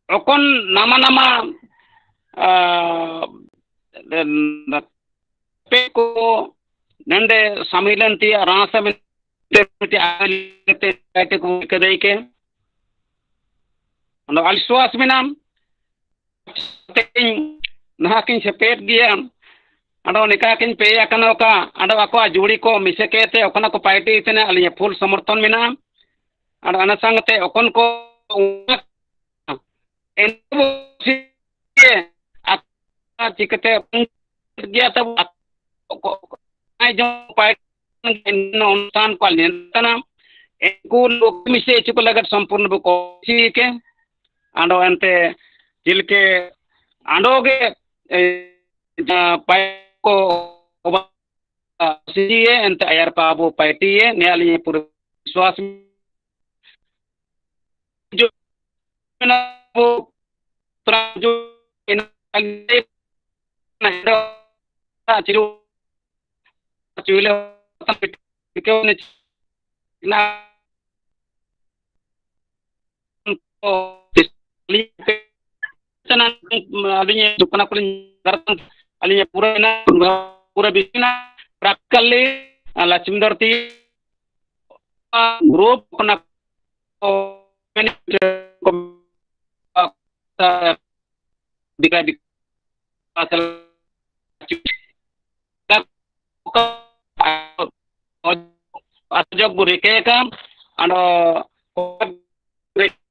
ओकन नामा नामा पे को नंदे समिलन ती रास में ᱟᱫᱚ ᱟᱹᱞᱤᱧ ᱥᱚᱣᱟᱥ ᱢᱮᱱᱟᱢ ᱱᱟᱦᱟᱜ ᱠᱤᱱ ᱥᱮᱯᱮᱫ ᱜᱮᱭᱟ ᱟᱫᱚ ᱱᱤᱠᱟ ᱠᱤᱱ ᱯᱮ ᱟᱠᱟᱱᱟ ᱚᱠᱟ ᱟᱫᱚ ᱟᱠᱚᱣᱟᱜ ᱡᱩᱲᱤ ᱠᱚ ᱢᱤᱥᱮ ᱠᱮᱛᱮ ᱚᱠᱟᱱᱟ ᱠᱚ ᱯᱟᱭᱴᱤ ᱛᱮᱱᱟ ᱟᱹᱞᱤᱧ ᱯᱷᱩᱞ ᱥᱚᱢᱚᱨᱛᱷᱚᱱ ᱢᱮᱱᱟᱜᱼᱟ ᱟᱨ ᱚᱱᱟ ᱥᱟᱝᱛᱮ ᱚᱠᱚᱱ ᱠᱚ ᱪᱤᱠᱟᱹᱛᱮ ᱜᱮᱭᱟ ᱛᱟᱵᱚ अनुष्ठान को नियंत्रण इनको लोग मिसे चुप लगत संपूर्ण को ठीक है ᱟᱸᱰᱚ ᱮᱱᱛᱮ ᱡᱤᱞᱠᱮ ᱟᱸᱰᱚ ᱜᱮ ᱯᱟᱭ ᱠᱚ ಸಿಹಿಯೇ ಅಂತ ಅಯ್ಯರ್ ಬಾಬು ಪೈಟಿಯೇ ನ್ಯಾಯಾಲಯ ಪೂರ್ವ ವಿಶ್ವಾಸ विश्वास जो ना वो जो इन चिरो चिले के ने ना alinya dukana kulin gartan alinya pura na pura bisina prakali ala cimdarti grup kena bika bika asal asal burike kan ano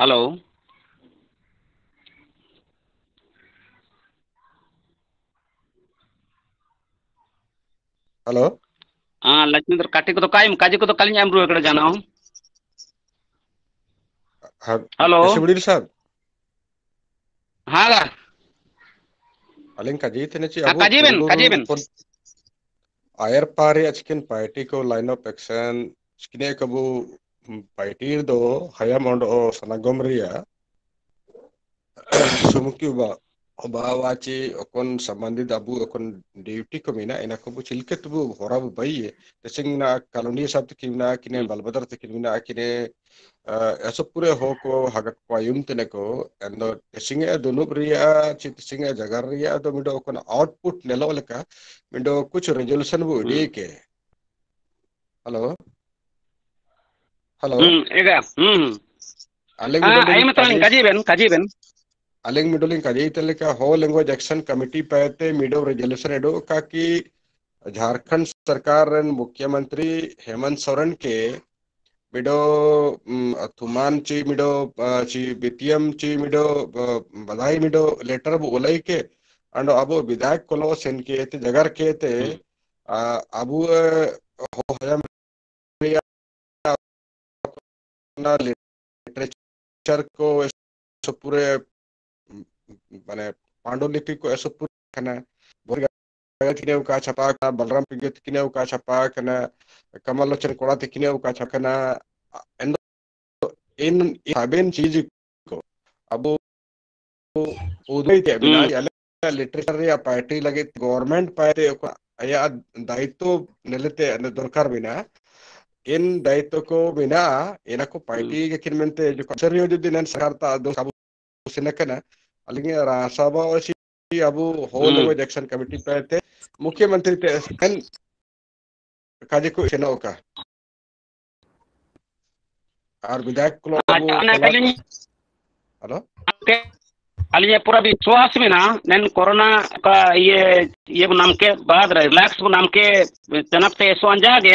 hello hello हाँ लक्ष्मीधर काटे को तो कायम काजे को तो कल एम रुए जाना हेलो शिवडील साहब हाँ गा अलिंग kaji tene chi Ah, kaji ben, kaji ben. ayer pare achkin ko party do hayam ondo sanagom ria sumuki ba oba wachi okon sambandit abu okon duty ko mina ena kabu chilket bu horab baye tesing na kaloni sab tikina kine balbadar tikina kine ऐसा पूरे हो को हगक पायुम तने को and टेसिंग दोनों रिया ची टेसिंग जगह रिया तो मिडो कोन आउटपुट नेलो लेका मिडो कुछ रेजोल्यूशन वो डी के हेलो हेलो एगा अलिंग आई मिडो काजी बेन काजी बेन अलिंग मिडो लिंग काजे तले का लैंग्वेज एक्शन कमिटी पहते मिडो रेजोल्यूशन एडो का कि झारखंड सरकार मुख्यमंत्री हेमंत सोरेन के मिडो थुमान ची मिडो ची बीटीएम ची मिडो बधाई मिडो लेटर बोलाई के अंड अबो विधायक कोलो सेन के ते जगर के ते अबु हो हयम ना लिटरेचर को ऐसो पूरे माने पांडुलिपि को ऐसो पूरे खाना किने का छपा का बलराम पिगत किने का छपा कमल लोचन कोड़ा ते किने का इन इन साबेन चीज़ को अब उदय ते लिटरेचर या पार्टी लगे गवर्नमेंट पाए या दायित्व नेलते दरकार बिना इन दायित्व को बिना इना को पार्टी के किन मेंते जो कचरी हो जुदी नन सरकार ता दो सब सिनकना अलिंगे रासभा अब होल लैंग्वेज एक्शन कमिटी पे मुख्यमंत्री ते एन काजे को सेनो का और विधायक को हेलो? अलिए पूरा विश्वास में ना नैन कोरोना का ये ये नाम के बाद रिलैक्स नाम के जनप से ऐसो अंजागे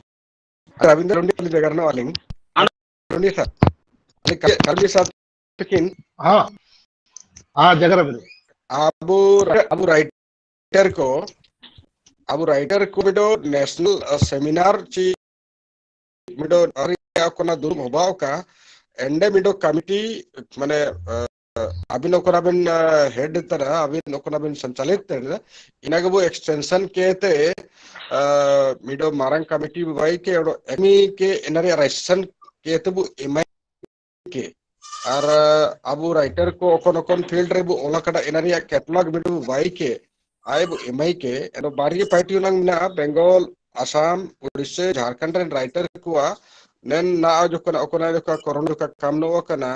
रविंद्र रोंडी जगह ना वालिंग रोंडी सर कलमी साहब लेकिन हाँ हाँ जगह रविंद्र अब अब राइटर को अब राइटर को बिडो नेशनल सेमिनार ची बिडो अरे कोना दूर मोबाव का एंडे बिडो कमिटी माने अभी नौकराबेन हेड तर अभी नौकराबेन संचालित इनाग वो एक्सटेंशन के ते मिडो मारंग कमेटी वाई के और एमी के इनरे रेशन के ते वो एमआई के। और अब राइटर को ओकन ओकन फ़ील्ड रे वो ओला कड़ा इनरे कैटलॉग मिडो वाई के आए वो एमआई के और बारी पार्टी उनंग ना बंगाल आसाम उड़ीसा झारखंड रेन राइटर को नेन ना जो कना ओकना जो का कोरोना का काम नो ओकना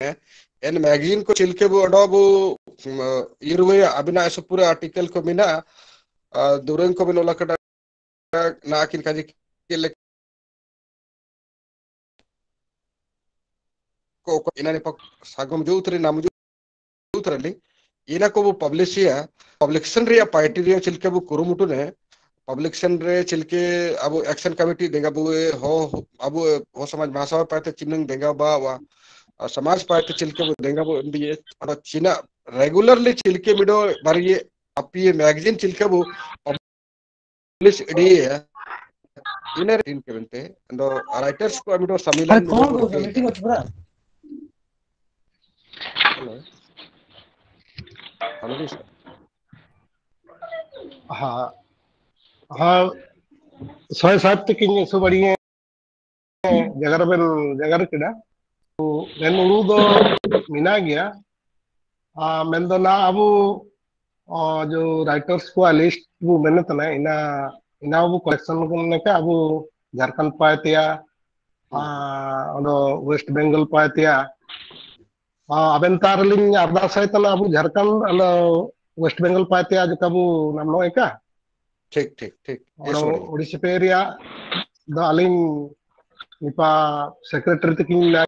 एन मैगजीन को चिल्के बड़ा वो इरवे अविनाश पूरे आर्टिकल को मिना दुरंग को बिनो लकड़ा ना किन का जी को इना ने पक, सागम जो उतरे, नाम जो उतर ली इना को वो पब्लिशिया पब्लिकेशन रे या पाइटिरिया चिल्के वो कुरुमुटु ने पब्लिकेशन रे चिल्के अब एक्शन कमिटी देगा बुए हो, अब हो समाज भाषा पर चिन्नंग देगा, बा वा समाज पार्टी चिल्के चीना रेगुलरली चिल्के बिड़ो बार ये अब ये मैगजीन चिल्के पब्लिश इडी है। इनर इन के बनते तो राइटर्स को अमितो सम्मेलन में कौन बोल रहा है? हेलो। हेलो जी हाँ। हाँ सारे साथ तो किन्हें सुबह ही हैं। जगह पे जगह किधर jagar kida to men do na abu जो राइटर्स को लिस्ट वो मैंने तना इना इना वो कलेक्शन को ने का अबु झारखंड पायतिया आ वेस्ट बंगाल पायतिया अबेन तारलिंग अरदास तना अबु झारखंड अल वेस्ट बंगाल पायतिया जो कबु नाम नो एका ठीक ठीक ठीक ओडिशा पे एरिया द अलिंग निपा सेक्रेटरी तकिन ना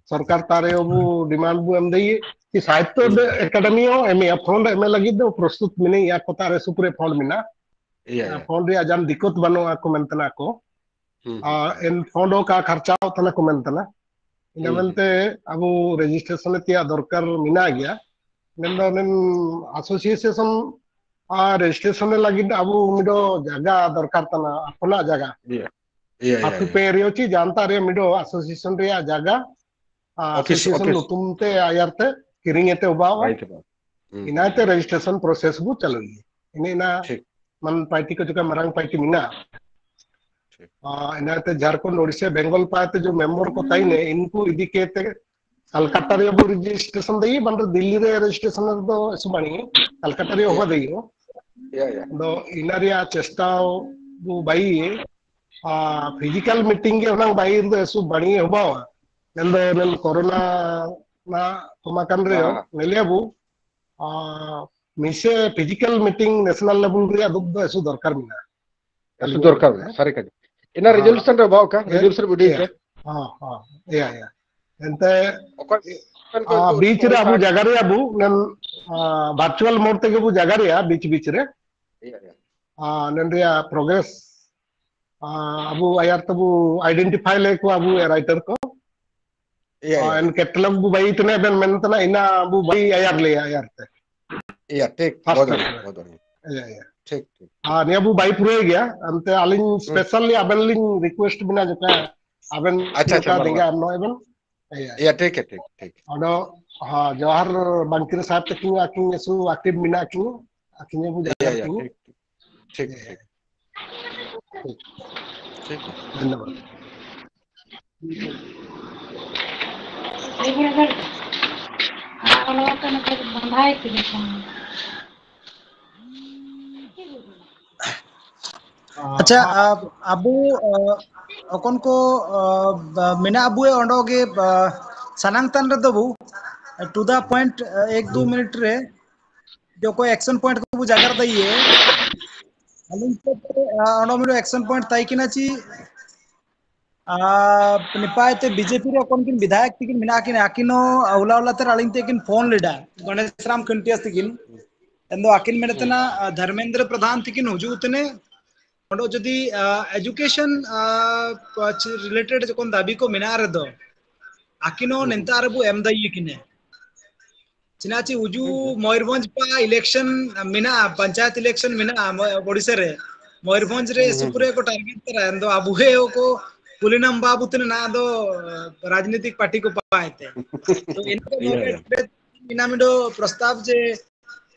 तारे अब डिमांड बु कि साहित्य एकेडमी हो एम फंड एम लगी दो प्रस्तुत मिने या को तारे सुपुरे फंड मिना फंड रे अजान दिक्कत बनो को मेंतना को एन फंड का खर्चा तना को मेंतना ina mente abu registration tia dorkar mina gya nendo nen association आ रजिस्ट्रेशन लगी अब मिडो जगह दरकार तना अपना जगह। आखु पे रियो ची जानता रे मिडो एसोसिएशन ते एते उबावा इनाते रजिस्ट्रेशन प्रोसेस बु चलगी इने ना मन पार्टी को जो मरंग पार्टी मिना इनाते झारखंड ओडिशा बंगाल पाते जो मेंबर को ताई ने इनको इदी केते कलकत्ता रे बु रजिस्ट्रेशन दई बंदर दिल्ली रे रजिस्ट्रेशन दो सुबानी कलकत्ता रे होगा दई दो इनारिया चेष्टा वो बाई आ फ़िज़िकल मीटिंग के उनंग बाई दो एसु बणी होबा ನಂದು ನನ್ನ ಕೊರೋನಾ ನಾ ತುಮಾ ಕಂದ್ರೆ ನೆಲೆಯಬು ಆ ಮಿಸೆ ಫಿಸಿಕಲ್ ಮೀಟಿಂಗ್ ನ್ಯಾಷನಲ್ ಲೆವೆಲ್ ಗೆ ಅದು ಎಸು ದರ್ಕಾರ ಮಿನ ಎಸು ದರ್ಕಾರ ಸರಿ ಕಜಿ ಇನ್ನ ರೆಸಲ್ಯೂಷನ್ ರ ಬಾವ ಕ ರೆಸಲ್ಯೂಷನ್ ಬಿಡಿ ಹಾ ಹಾ ಯಾ ಯಾ ಎಂತ ಬೀಚ್ ರ ಅಬು ಜಗರ ಅಬು ನನ್ ವರ್ಚುವಲ್ ಮೋಡ್ ತೆಗೆ ಅಬು ಜಗರ ಯಾ ಬೀಚ್ ಬೀಚ್ ರೆ ಆ ನನ್ ರಿಯಾ ಪ್ರೋಗ್ರೆಸ್ ಅಬು ಅಯಾರ್ ತಬು ಐಡೆಂಟಿಫೈ ಲೇಕು ಅಬು ರೈಟರ್ ಕೋ बेन या ठीक हाँ ने अबु भाई पूरे गया अंते अलिंग स्पेशली अबेलिंग रिक्वेस्ट बिना जो का अबेन अच्छा अच्छा देंगे हम नो एबन या ठीक है ठीक ठीक akingnya bu ya ya ठीक ठीक ठीक धन्यवाद अच्छा अब ondo ge sanang tan re dobu to the एक दो मिनट रे। जो कोई एक्शन पॉइंट को बु जागर ओंडो मिरो एक्शन पॉइंट ताई किना ची। निपायते बीजेपी कौन विधायक तीन मिना किन आकिन तेकिन फ़ोन लेडा। गणेश राम खंटिया तीन आकिन मेरे धर्मेंद्र प्रधान तीन हुजू उतने। जो एजुकेशन रिलेटेड जो दाबी को मिना रहे नेता रबु एम दई किने। चिनाची हुजू मयूरभंज पा इलेक्शन मिना पंचायत इलेक्शन मिना ओडिशा रे। मयूरभंज रे हम्म। सुपुरे को टारगेट कर। एंदो को पुलिनम बाबू तने ना दो राजनीतिक पार्टी को पाएते तो इनके इनामिडो प्रस्ताव जे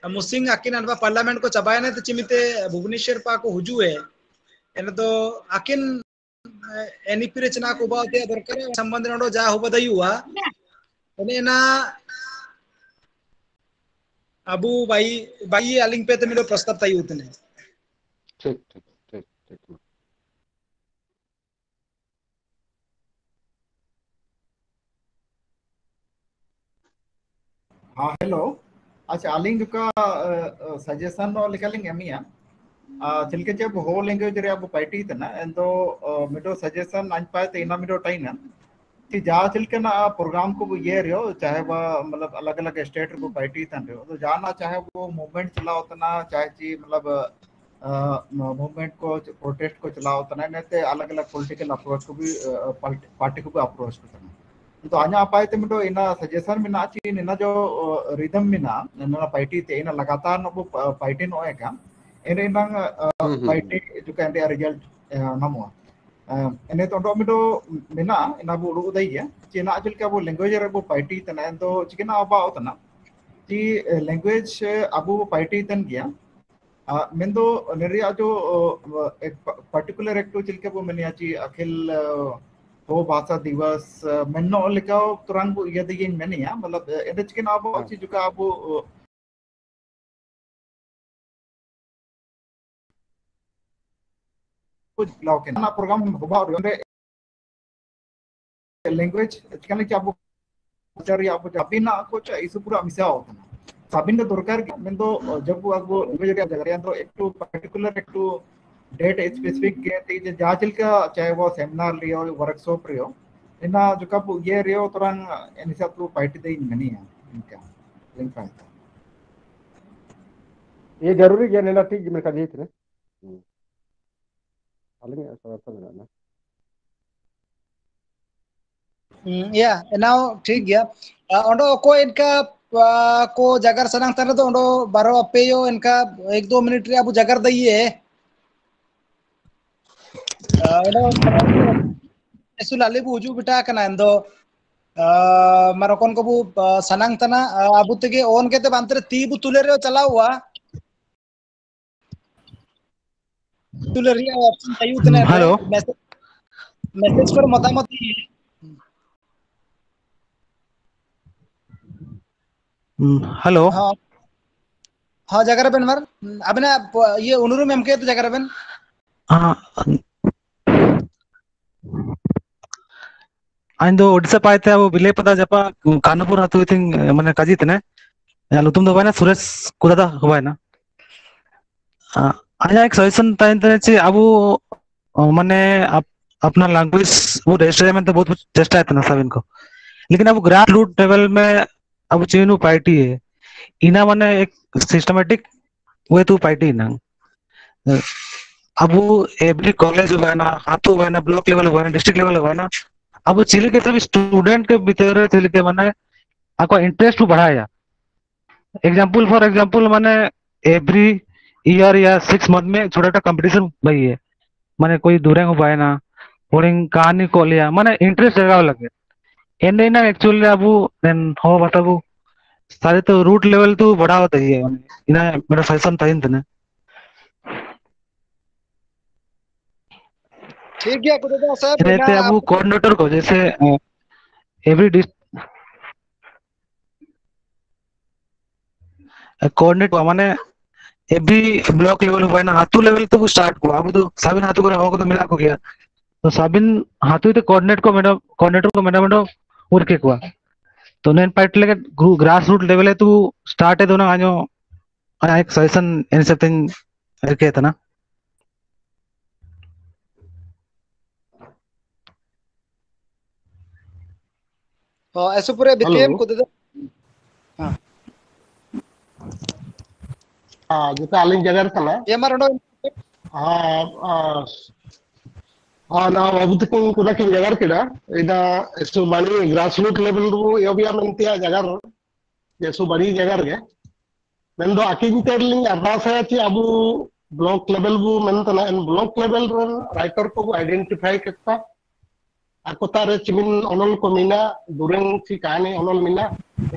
मुसिंग आकिन अनबा पार्लियामेंट को चबायने तो चिमिते भुवनेश्वर पा को हुजू है। एन तो आकिन एनईपी रे चना को बाते दरकार संबंध नडो जा हो बदयुवा एने ना अबू भाई भाई अलिंग पे तो मेरो प्रस्ताव तय उतने ठीक ठीक। हाँ हेलो अच्छा अलिंग का सजेशन लिखलिंग एमिया चिलके जब हो लैंग्वेज रे अब पार्टी तना एंदो मिडो सजेशन अन पाए ते इना मिडो टाइम कि जा चिलके ना प्रोग्राम को ये रियो चाहे वो मतलब अलग अलग स्टेट को पार्टी तन रियो तो जाना चाहे वो मूवमेंट चलाओ तना चाहे जी मतलब मूवमेंट को प्रोटेस्ट को चलाओ तना ने ते अलग अलग पॉलिटिकल अप्रोच को भी पार्टी को भी अप्रोच को तना तो अं पाए तो मेटो सजेशन में अच्छी इन जो रिदम में ना पैटी ते इन लगातार नो पैटी नोए का इन इन जो कह रहे रिज़ल्ट नमो इन तो डो मेटो में ना इन बो उड़ उदय चे ना चल के अब लैंग्वेज रो पैटी तन इन तो चिकेना अब आओ तना कि लैंग्वेज अब पैटी तन गया मैं तो निर्या जो एक पर्टिकुलर एक्टो चल के अब मैंने अखिल हो भाषा दिवस मैंने लिखा तुरंत ये दिए मैंने या मतलब एडच के ना बहुत चीज़ का अब के ना, प्रोग्राम ये लैंग्वेज, चिकन के अब चरी अब अभी ना कुछ, इस पूरा मिसा होता ना साबिन दरकार मैं तो जब वो लैंग्वेज जगह तो एक तो पर्टिकुलर एक तो डेट स्पेसिफिक के जहाँ चिल का चाहे वो सेमिनार लियो वर्कशॉप रियो इना जो कब ये रियो तुरंग इनसे तो पार्टी दे नहीं है इनका लिंक फ़ाइल ये ज़रूरी है ना ठीक मेरे का देख रहे अलग समर्थन ना। या now ठीक गया ओंडो को इनका को जगर सनंग तने तो ओंडो बारो अपेयो इनका एक दो मिनट रे अब जगर दइए हजू बेटा मारकन को सनातना अब तेगे ओन के बानते ती बो तुले चला हुआ तुले ऑप्शन हेलो मैसेज कर मतामत हेलो हाँ हाँ जगह रेन मार अपने ये उनुरु मैम के तो जगह रेन ᱟᱹᱧᱫᱚ ᱳᱰᱤᱥᱟ ᱯᱟᱭᱛᱮ ᱟᱵᱚ ᱵᱤᱞᱮ ᱯᱟᱫᱟ ᱡᱟᱯᱟ ᱠᱟᱱᱟᱯᱩᱨ ᱟᱛᱩ ᱤᱛᱤᱝ ᱢᱟᱱᱮ ᱠᱟᱡᱤ ᱛᱮᱱᱮ ᱞᱩᱛᱩᱢ ᱫᱚ ᱵᱟᱭᱱᱟ ᱥᱩᱨᱮᱥ ᱠᱩᱫᱟᱫᱟ ᱦᱚᱵᱟᱭᱱᱟ आज एक सजेशन टाइम तरह से, अब मैंने आप अपना लैंग्वेज वो रजिस्टर में तो बहुत चेस्ट आया था ना सब इनको। लेकिन अब ग्रास रूट लेवल में, अब चीन पार्टी है। इना मैंने एक सिस्टमेटिक वे तू पार्टी ना। अब एवरी कॉलेज हुआ ना, हाथों हुआ ना ब्लॉक लेवल हुआ ना डिस्ट्रिक्ट लेवल हुआ ना, अब चिली के सब स्टूडेंट के भीतर चिली के माने आपका इंटरेस्ट बढ़ाया। एग्ज़ाम्पल फॉर एग्ज़ाम्पल माने एवरी ईयर या सिक्स मंथ में छोटा छोटा कंपटीशन भाई है। माने कोई दूरे हो पाए ना बोरिंग कहानी को लिया, माने इंटरेस्ट जगह लगे एंड ना एक्चुअली अब हो बताबू सारे तो रूट लेवल तो बढ़ा होता ही है। मेरा सजेशन था ठीक है कुददा साहब रहते अब कोऑर्डिनेटर को जैसे एवरी कोऑर्डिनेट माने एवरी ब्लॉक लेवल हुआ ना हाथू लेवल तो स्टार्ट हुआ। अब तो साबिन हाथू को हो तो मिला को गया तो साबिन हाथु ते कोऑर्डिनेट को मैडम कोऑर्डिनेटर को मैडम मैडम उरके कुआ तो नेन पाइट लेके ग्रास रूट लेवल है तो स्टार्ट है दोना आजो आया एक सजेशन इन सब थिंग रखे तना ऐसे जैसे आलिंग था ना। ये नो हाँ हाँ। ना अब कुछ किड़ा इधर ऐसे बड़ी ग्रास रूट लेवल रू ये भी हम इंतिया जगह जैसे बड़ी जगह के मैं तो आकिन तेरलिंग अरदास है कि अब ब्लॉक लेवल वो मैं तो ना ब्लॉक लेवल राइटर को आइडेंटिफाई करता। ako tare cimin onol ko mina dureng si kane onol mina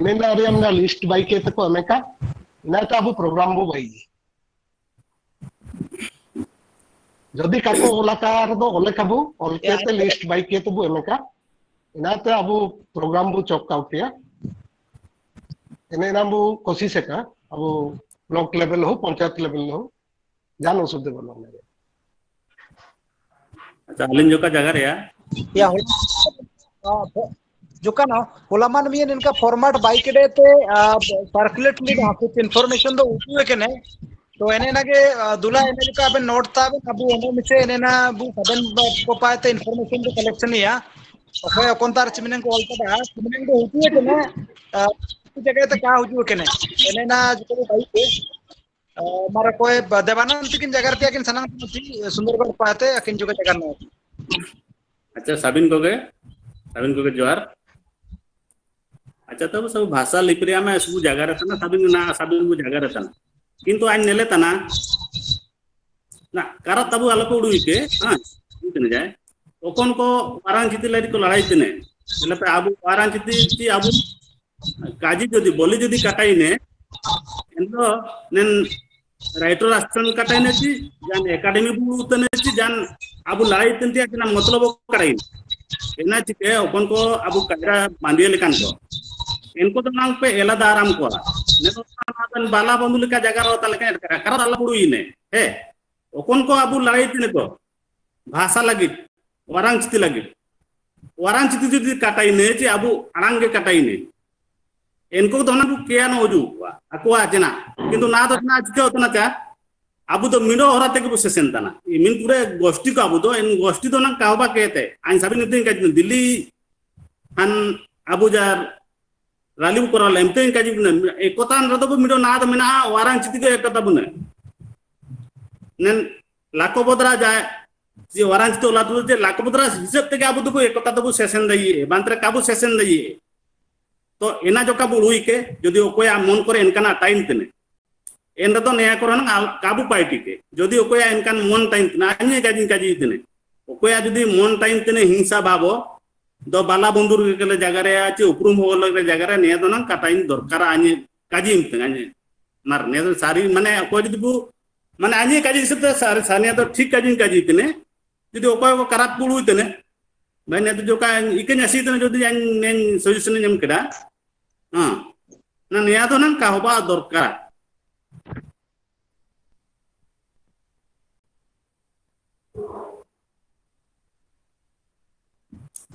mina ari amna list by ke ko ameka na ta abu program bo bai যদি কাকো ওলাকার দো ওলে কাবু ওলকে তে লিস্ট বাই কে তো বু এমেকা ইনাতে আবু প্রোগ্রাম বু চক কাউটিয়া এনে নাম বু কোশিশ একা আবু ব্লক লেভেল হো পঞ্চায়েত লেভেল হো জানো সুদে বলো মেরে अच्छा अलिन जो का जगह रे या जो का ना होलामान में इनका फॉर्मेट बाइक डे ते सर्कुलेट ली हाकु इन्फॉर्मेशन दो उठुए के ने तो एने ना के दुला एने का अबे नोट था, अबे एने मिसे एने ना बु सदन को पाए ते इन्फॉर्मेशन दो कलेक्शन या ओके कोन तार चिमने को ऑल्टा बा चिमने को उठुए के ने जगह ते का उठुए के ने एने ना जो बाइक मारा कोई देवानंद किन जगह ते किन सनंग सुंदरगढ़ पाते किन जो जगह ना अच्छा सबिन गोगे? सबिन गोगे जोहार? अच्छा तब सब भाषा लिपिरिया में सब जगह रहता ना, सबिन ना, सबिन को जगह रहता ना। किंतु आज नेले तना ना। कारा तब आलो को उड़ी के हाँ इतने जाए। तखन को वाराणसी लड़ी को लड़ाई तने એટલે આબુ વારાણસી થી આબુ કાજી જોદી બોલી कटाई ने। એનો નેન राइटर आसन का टाइम है जान एकेडमी बुतन है जान अब लड़ाई तंती है ना मतलब कराई एना चिते अपन को अब कायरा मांदिए लेकान को इनको तो नांग पे एला दाराम को ने तो नादन बाला बंदु लेका जगह रहता लेका करा दाला पुड़ुई ने हे ओकन को अब लड़ाई तने को भाषा लगी वारांग चिति लगी वारांग चिति जुदी काटाई ने जे अब अड़ांग के काटाई ने इनको तो ना किया न ओजू अकुआ जना ना तो ना चिके का अबु तो मिनो होरा तक बुसे मिन पूरे गोष्ठी को अबु तो इन गोष्ठी तो ना कहते आइन सभी नितिन का दिल्ली हन अबु जार da mina warang chiti ke ekata bune nen lako bodra jae যে warang chiti ola tu je lako bodra hisab te abu du ekota tu session daiye bantre kabu session तो एना जो काबू रुई के, जदि मन कर टाइम तेने एन रो नया करन काबू पार्टी के। जदि ओकोया मन टाइम तने अन्य काजी काजी तने जदि मन टाइम तेने हिंसा भाव, दो बाला बंदूर के जगह रे आचे उपरुम हो लगे जगह रे काटा दोना काटाइन दरकार अन्य काजी तने अन्य मार ने तो सारी, माने ओको जदि बु, माने अन्य काजी से तो सारे, सानिया तो ठीक काजी काजी तेने जदि ओको खराब पुलु तने ne do joka ikenya si tene jodi an nen solution nyam keda ha na ne do nang ka hoba dorkar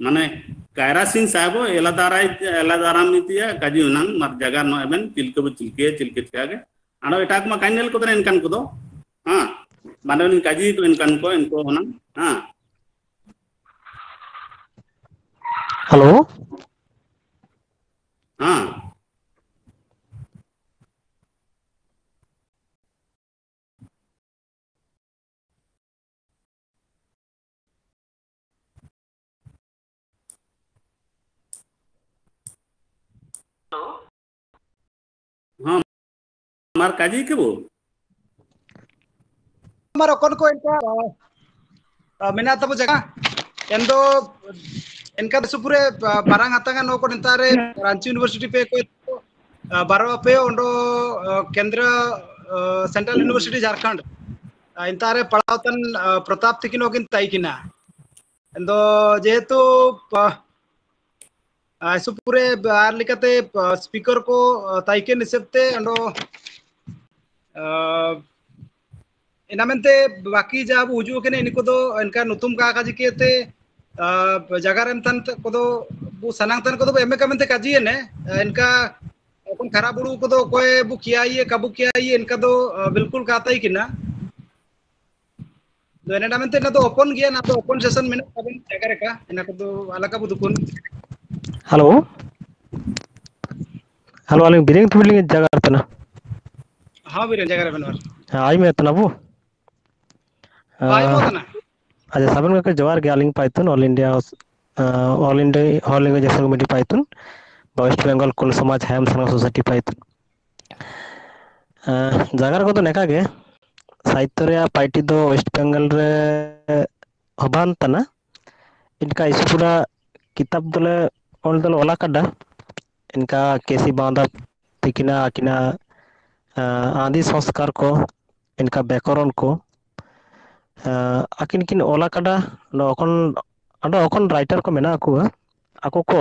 মানে কায়রা সিং সাহেব এলাদারাই এলাদারাম নিতিয়া কাজি উনাং মার জায়গা নো এবেন চিলকে চিলকে চিলকে চিকাগে আনো এটাক মা কাইনেল কো এনকান কো হ্যাঁ মানে কাজি কো এনকান কো এনকো হনাং হ্যাঁ Hello হ্যাঁ हाँ मार काजी के वो? हमारा कौन को मिना तब जगह एंदो इनका तो पूरे बारंग आता नो को नितारे रांची यूनिवर्सिटी पे को बारवा पे ओंडो केंद्र सेंट्रल यूनिवर्सिटी झारखंड इंतारे पढ़ावतन प्रताप तिकिन होगिन ताइकिना एंदो जेहेतु ऐसे पूरे आर लिखते स्पीकर को ताइके निसबते अंडो ina mente baki ja abu uju kene ini kodo ᱡᱟᱜᱟᱨᱮᱢ खरा बुड़ू को कोई बु किया ये किया ये इनका तो, बिल्कुल ही तो ना तो ओपन ना तो ओपन सेशन में ना को तो अलग हेलो। हेलो जगह ना। हाँ बिरेंग जगह रहता वाला हाँ आई मैं तो ना वो। आई मैं तो ना। అదే सब కాక జవార్ గ్యాలింగ్ Python all India all India all India जैसा कमेटी पाइथन वेस्ट बेंगल कुल समाज हैम संघ सोसाइटी पाइथन जगह को तो नेका गे साहित्य रे पार्टी वेस्ट बेंगल रे हबान इनका इस पूरा दल ओला इनका केसी बांधा तिकिना आकिना आदि संस्कार को इनका व्याकरण को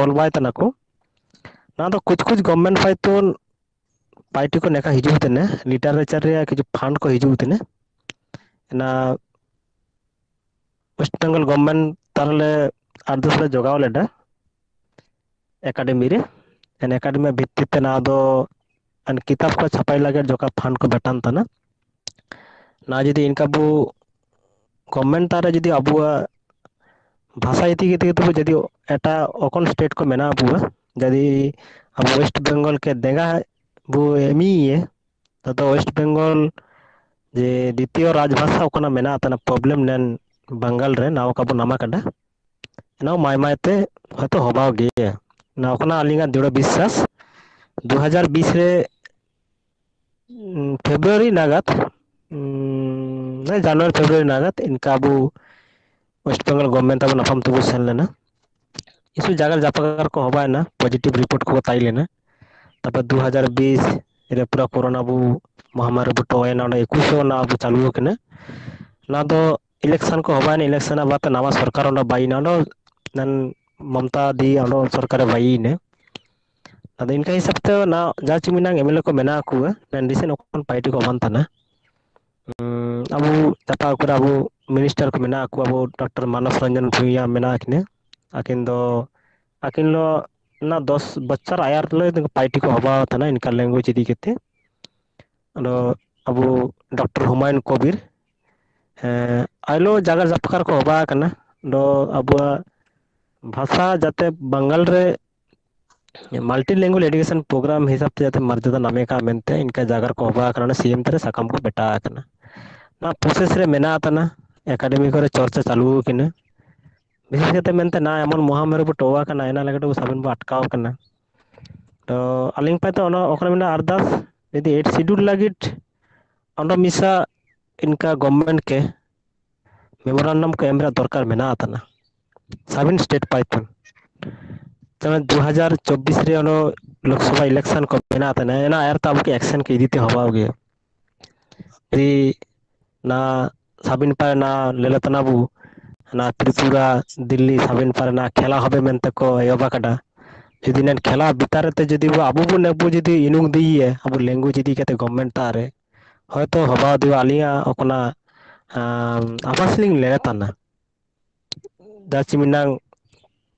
ol bai tan aku. Na do kuch kuch government fai to party को नेका हिजू तने लिटरेचर किछु फंड को हिजू तने ना वेस्ट बेंगल गवर्नमेंट तारले आर्दस ले जोगाव लेडा एकेडमी रे एन एकेडमी भित्ति ते ना किताब को छपाई लगे जोका फंड को बेटान तना ना जदि इनका ᱜᱚᱵᱷᱢᱮᱱᱴ ᱨᱮ ᱡᱩᱫᱤ ᱟᱵᱚᱣᱟᱜ ᱵᱷᱟᱥᱟ ᱤᱫᱤ ᱠᱟᱛᱮ ᱛᱚᱵᱮ ᱡᱩᱫᱤ ᱮᱴᱟᱜ ᱚᱠᱚᱱ ᱥᱴᱮᱴ ᱠᱚ ᱢᱮᱱᱟᱜ अब वेस्ट बंगाल के देगा वो एमी है तो वेस्ट बंगाल जे द्वितीय राजभाषा ओकना मेना तना प्रॉब्लम नन बंगाल रे, नाव का नामा कड़ा नाव माय माय ते हतो होबाव गे। ना ओकना अलिंगा दृढ़ विश्वास। 2020 रे फेब्रुवरी नागात नहीं जनवरी फरवरी नागत इनका अब वेस्ट बेंगल गवर्नमेंट अब नफाम तुबु सेन लेना इस जगह जापाकर को हवा है ना पॉजिटिव रिपोर्ट को बताई लेना। तब 2020 रे पूरा कोरोना बु महामारी बु टोए ना इक्कीस ना अब चालू कने ना। तो इलेक्शन को हवा है इलेक्शन अब नवा सरकार ना बाई ना नन ममता दी अंडो सरकार बाई ने। अद इनका हिसाब से ना जा चिमिना एमएलए को मेना को नन रिसेंट पार्टी को बन अब कुरा अब मिनिस्टर को मेना को अब डॉक्टर मानस रंजन भूया मेना किने आकिन दो आकिन लो ना दस बच्चर आयार लो पार्टी को हवा था ना इनका लैंग्वेज इदी अलो अब डॉक्टर हुमायून कबीर आइलो जागर जापकार को हवा कना दो अब भाषा जाते बंगाल रे मल्टी लैंग्वेज एजुकेशन प्रोग्राम हिसाब से जाते मर्यादा नामे का मेनते इनका जागर को हवा करना सीएम तरे साकाम को बेटा करना ना प्रोसेस एकेडमी करे चर्चा चालू किना विशेष करते ना एमन महामारी बो टोवा कना एना लगे तो साबिन बो अटकाव कना तो अलिंग पाते अरदास यदि एट शेड्यूल लागिट अंडो मिसा इनका गवर्नमेंट के मेमोरेंडम को एमरा दरकार मेना साबिन स्टेट पाइथन तमे 2024 रे ओनो लोकसभा इलेक्शन को मेना एना आयर के एक्शन के इदिते हवाओगे यदि ना साबिन पाए ना लेलतना बु ना त्रिपुरा दिल्ली साबिन पारे ना खेला হবে মেনতে কো এবা কাটা যদি নেন খেলা বিতারেতে যদি আবু বু নেবু যদি ইনুং দিয়ে আবু ল্যাঙ্গুয়েজ যদি কেতে গভর্নমেন্ট তারে হয়তো হবা দিও আলিয়া ওকনা আবাসলিং লেনে তানা দাচি মিনাং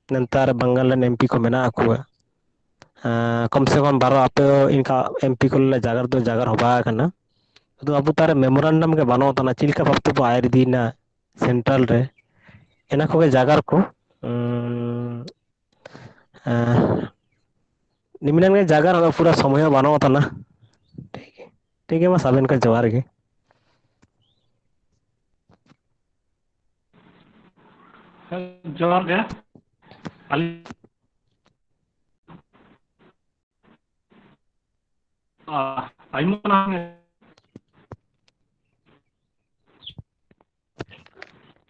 नंतर बंगाल एमपी को मेना को कम से कम बारो आपे इनका एमपी को जागर दो जागर होबा तो अब तार मेमोरेंडम के बानो तना चिलका बाप तो आयर दीना सेंट्रल रे। एना को जागर को निमिनन के जागर पूरा समय बानो तना ठीक है ठीक है, मैं साबिन का जवार के। जवार के Aimo nang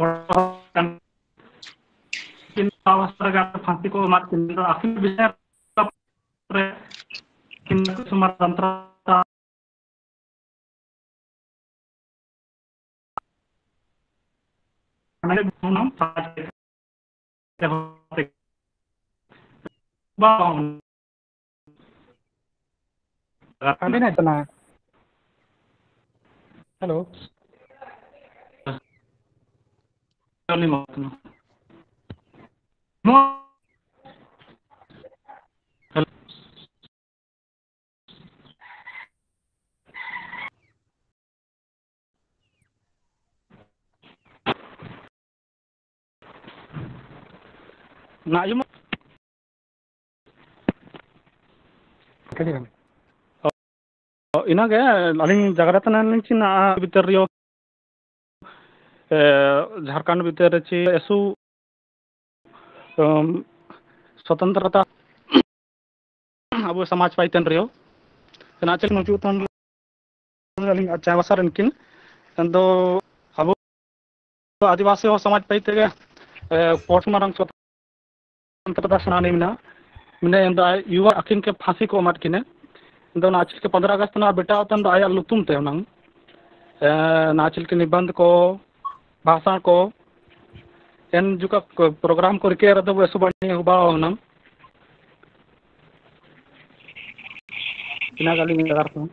ay फांसी को एमाद किन आखिर विषय कुसुमार तंत्र Kami Charlie Martin. No. Nak je mak. Kali kan. Oh, ina kayak, aling Jakarta nan lin cina bitter yo भीतर ची एसु स्वतंत्रता अब समाज पाइतन रियो नाचल नुचु अब आदिवासी समाज पाइते के पोस्ट मारंग स्वतंत्रता सेनानी मिना युवा अकिन के फांसी को मत किने। नाचल के पंद्रह अगस्त ना बेटा आया लुतुम ते नाचल के निबंध को प्रोग्राम को रिके रदब वैसु बनी हुबा होनम। इना गाली में लगा रहा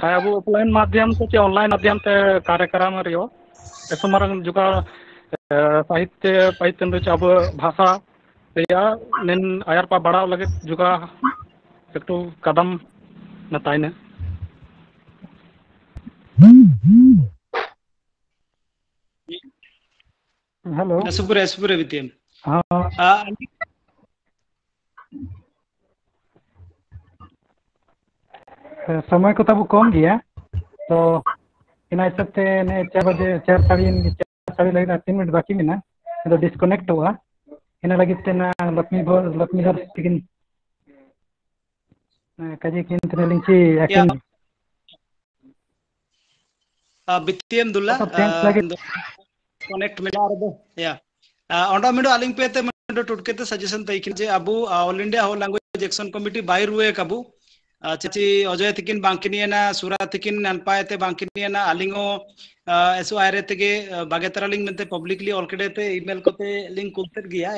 चाहे अब ऑफलाइन माध्यम से चाहे ऑनलाइन माध्यम से कार्यक्रम रियो ऐसा मारंग जुका साहित्य पाइतन रे अब भाषा या निन आयर पा बढ़ाव लगे जुका एकटू कदम नतायने हेलो सुपुरे सुपुरे विद्यम हाँ। समय को तब कम गया तो इन हिसाब से ने चार बजे चार साढ़े चार साढ़े लगे तीन मिनट बाकी में ना तो डिस्कनेक्ट हुआ। इन लगे तेना लक्ष्मी भर लक्ष्मी धर लेकिन suggestion Abu all India language action committee by रुए कबु चिची अजय तिकिन बांकिनियना सुरा तिकिन अनपायते बांकिनियना पब्लिकली ऑलकेडेते ईमेल कोते लिंक कुलते गया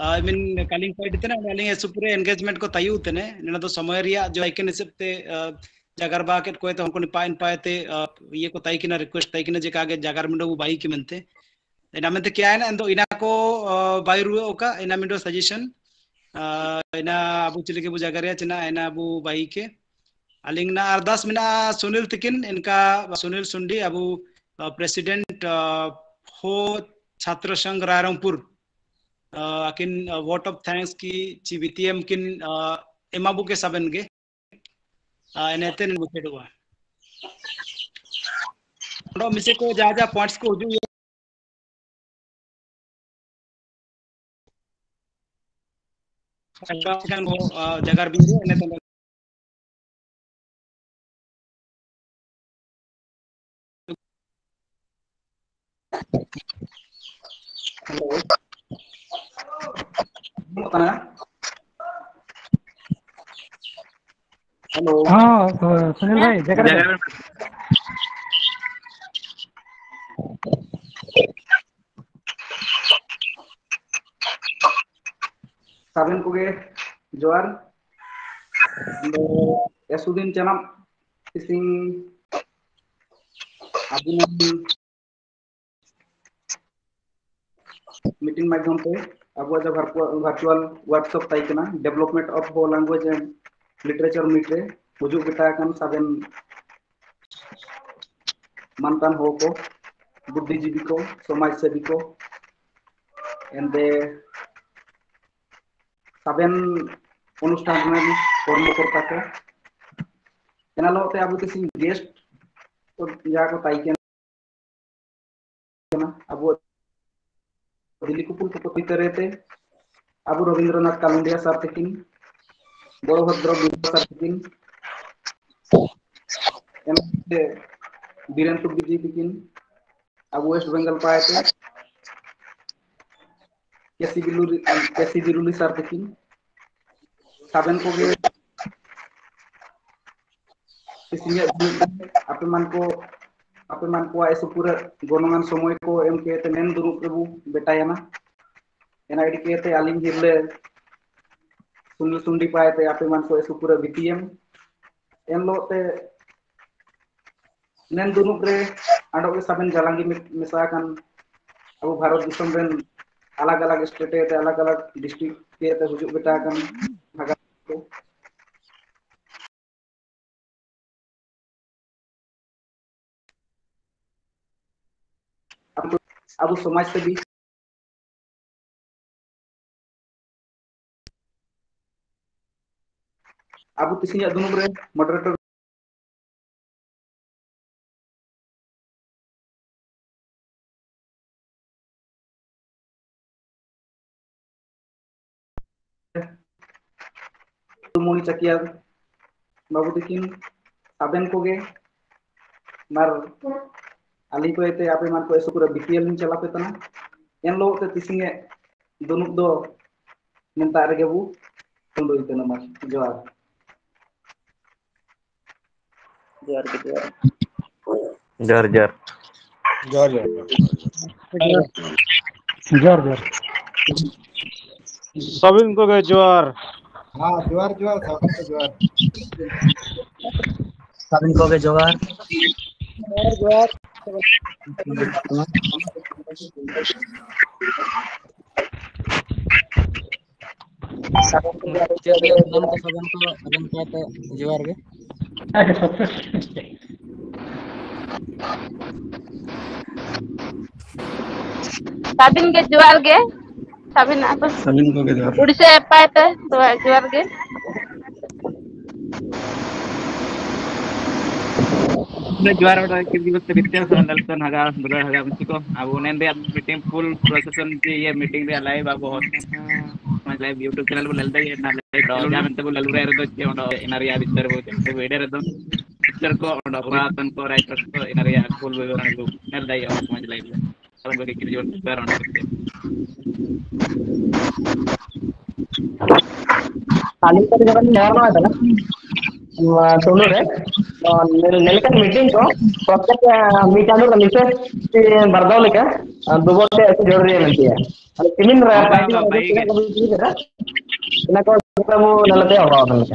आई मीन कालिंग पाइट तेने अलिंग एसो पूरे एंगेजमेंट को तयु तेने नेना तो समय रिया जो आइकन हिसाबते जागर बाकेट कोई तो हमको निपाइन पाएते ये को तय किना रिक्वेस्ट तय किना जे कागे जागर मिंडो बाई की मेंते इना मेंते क्या है ना एंदो इना को बाई रुए ओका इना मिंडो सजेशन इना अबु चिलिके बु जागरिया चिना इना अबु बाई के। अलिंग ना अरदास मिना सुनील तिकिन, इनका सुनील सुंडी, अबु प्रेसिडेंट हो, छात्र संघ रायरंगपुर। अकिन वोट ऑफ़ थैंक्स की ची बीटीएम किन एमाबू के सबन गे एनेते ने मुझे दुआ नो मिसे को जा जा पॉइंट्स को जो kan go jagar biru ene to hello hello हाँ सुनील भाई जगह साबिन को गे ज़ोर एसुदीन चनम किसिंग। अबुन मीटिंग माध्यम पे। अब वर्चुअल वर्कशॉप तयकना डेवलपमेंट ऑफ़ हो लैंग्वेज एंड लिटरेचर मीटे हजू हुजूग बिताकन साबेन मानतान हो को बुद्धिजीवी को समाज सेवी को एंदे साबेन अनुष्ठान कर्मकर्ता को एनालोते अब किसी गेस्ट तो या को तयकन अब কুপুল ভিতরেতে আবু রবীন্দ্রনাথ কালুন্ডিয়া স্যার থেকিন বড়ভদ্র বিদ্যা স্যার থেকিন एमपी बीरेन सुखदेव जी तकिन अब वेस्ट बंगाल पाए थे केसी बिलुरी केसी बिरुली सर तकिन साबेन को आप पूरा गणान समय को मेन दुरुब रू बटायना एनाडीते आलिम हिरले सुनल सुंडी पायते को सुपुर भीतीम एनलोते मेन दुरुब रे आडो के साबन जालांगी मिसाकन। अब भारत दिसम रे अलग अलग स्टेट अलग अलग डिस्ट्रिक्ट के हजू बटाकन भागा अब अब समाज से भी अब किसी दुनू रे मॉडरेटर मुनी चकिया, बाबू दिकिन साबेन कोगे मार ali ko ete ape man ko eso pura BPL ni chala petana en lo te tisinge donuk do minta rege bu tondo ite na mas johar johar ke johar jar jar jar jar जोर जोर सबिन को गए जोर हाँ जोर जोर सबन को जोर सबिन को गए जोर जोर नाम जोहार जोहार जुआर के? के के के को पे तो जोहार के? Ko ज़ोर Udah itu? Tuh jual ge. ज्वार दिवस बित्ते संदल्सन हगा ब्रदर हगा मुझको अब उन्हें दे मीटिंग फुल प्रोसेसन की ये मीटिंग दे लाइव अब होस्ट लाइव यूट्यूब चैनल को ललदा ये ना लाइव डॉग में तो ललु रे रदो che ondo inaria bitter bo che video redo picture ko ondo puratan ko writer ko inaria full vivaran ko nelda yo samaj live kalau bagi kiri jor per ondo खाली कर जगह में नया था చూడూరే మీరు నెలకని మీటింగ్ ప్రస్తుత మీటాను ಮಿಸಸ್ ಬರ್ದವ್ಲಿಕ ದುಬೋತೆ ಅಷ್ಟು ಜೋಡ್ರಿ ಏನಂತೀಯ ಅದು ಸಿಲಿಂಡ್ರ ದಿನಕ್ಕೊಬ್ಬರು ನಲ್ಲದೆ ಹೋಗೋದನ್ಕ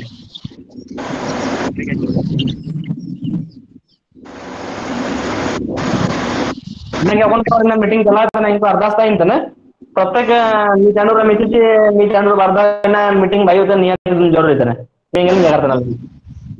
ನನಗೆ ಅವನ ಮೀಟಿಂಗ್ ಚಲಾಗ್ತಾನೆ ನನಗೆ ಅರ್ಧಾಸ್ತಾ ಇಂತಾನೆ ಪ್ರತ್ಯೇಕ ನೀ ಚಾಂಡ್ರ ಮೆಸೇಜ್ ನೀ ಚಾಂಡ್ರ ಬರ್ದ ಮೀಟಿಂಗ್ ಬೈ ನಿಯಂತ್ರಣ ಜೋಡ್ರಿ ಇದ್ದಾನೆ ನೀಂಗೆ ಹೇಳ್ತಾರೆ ನಮ್ಗೆ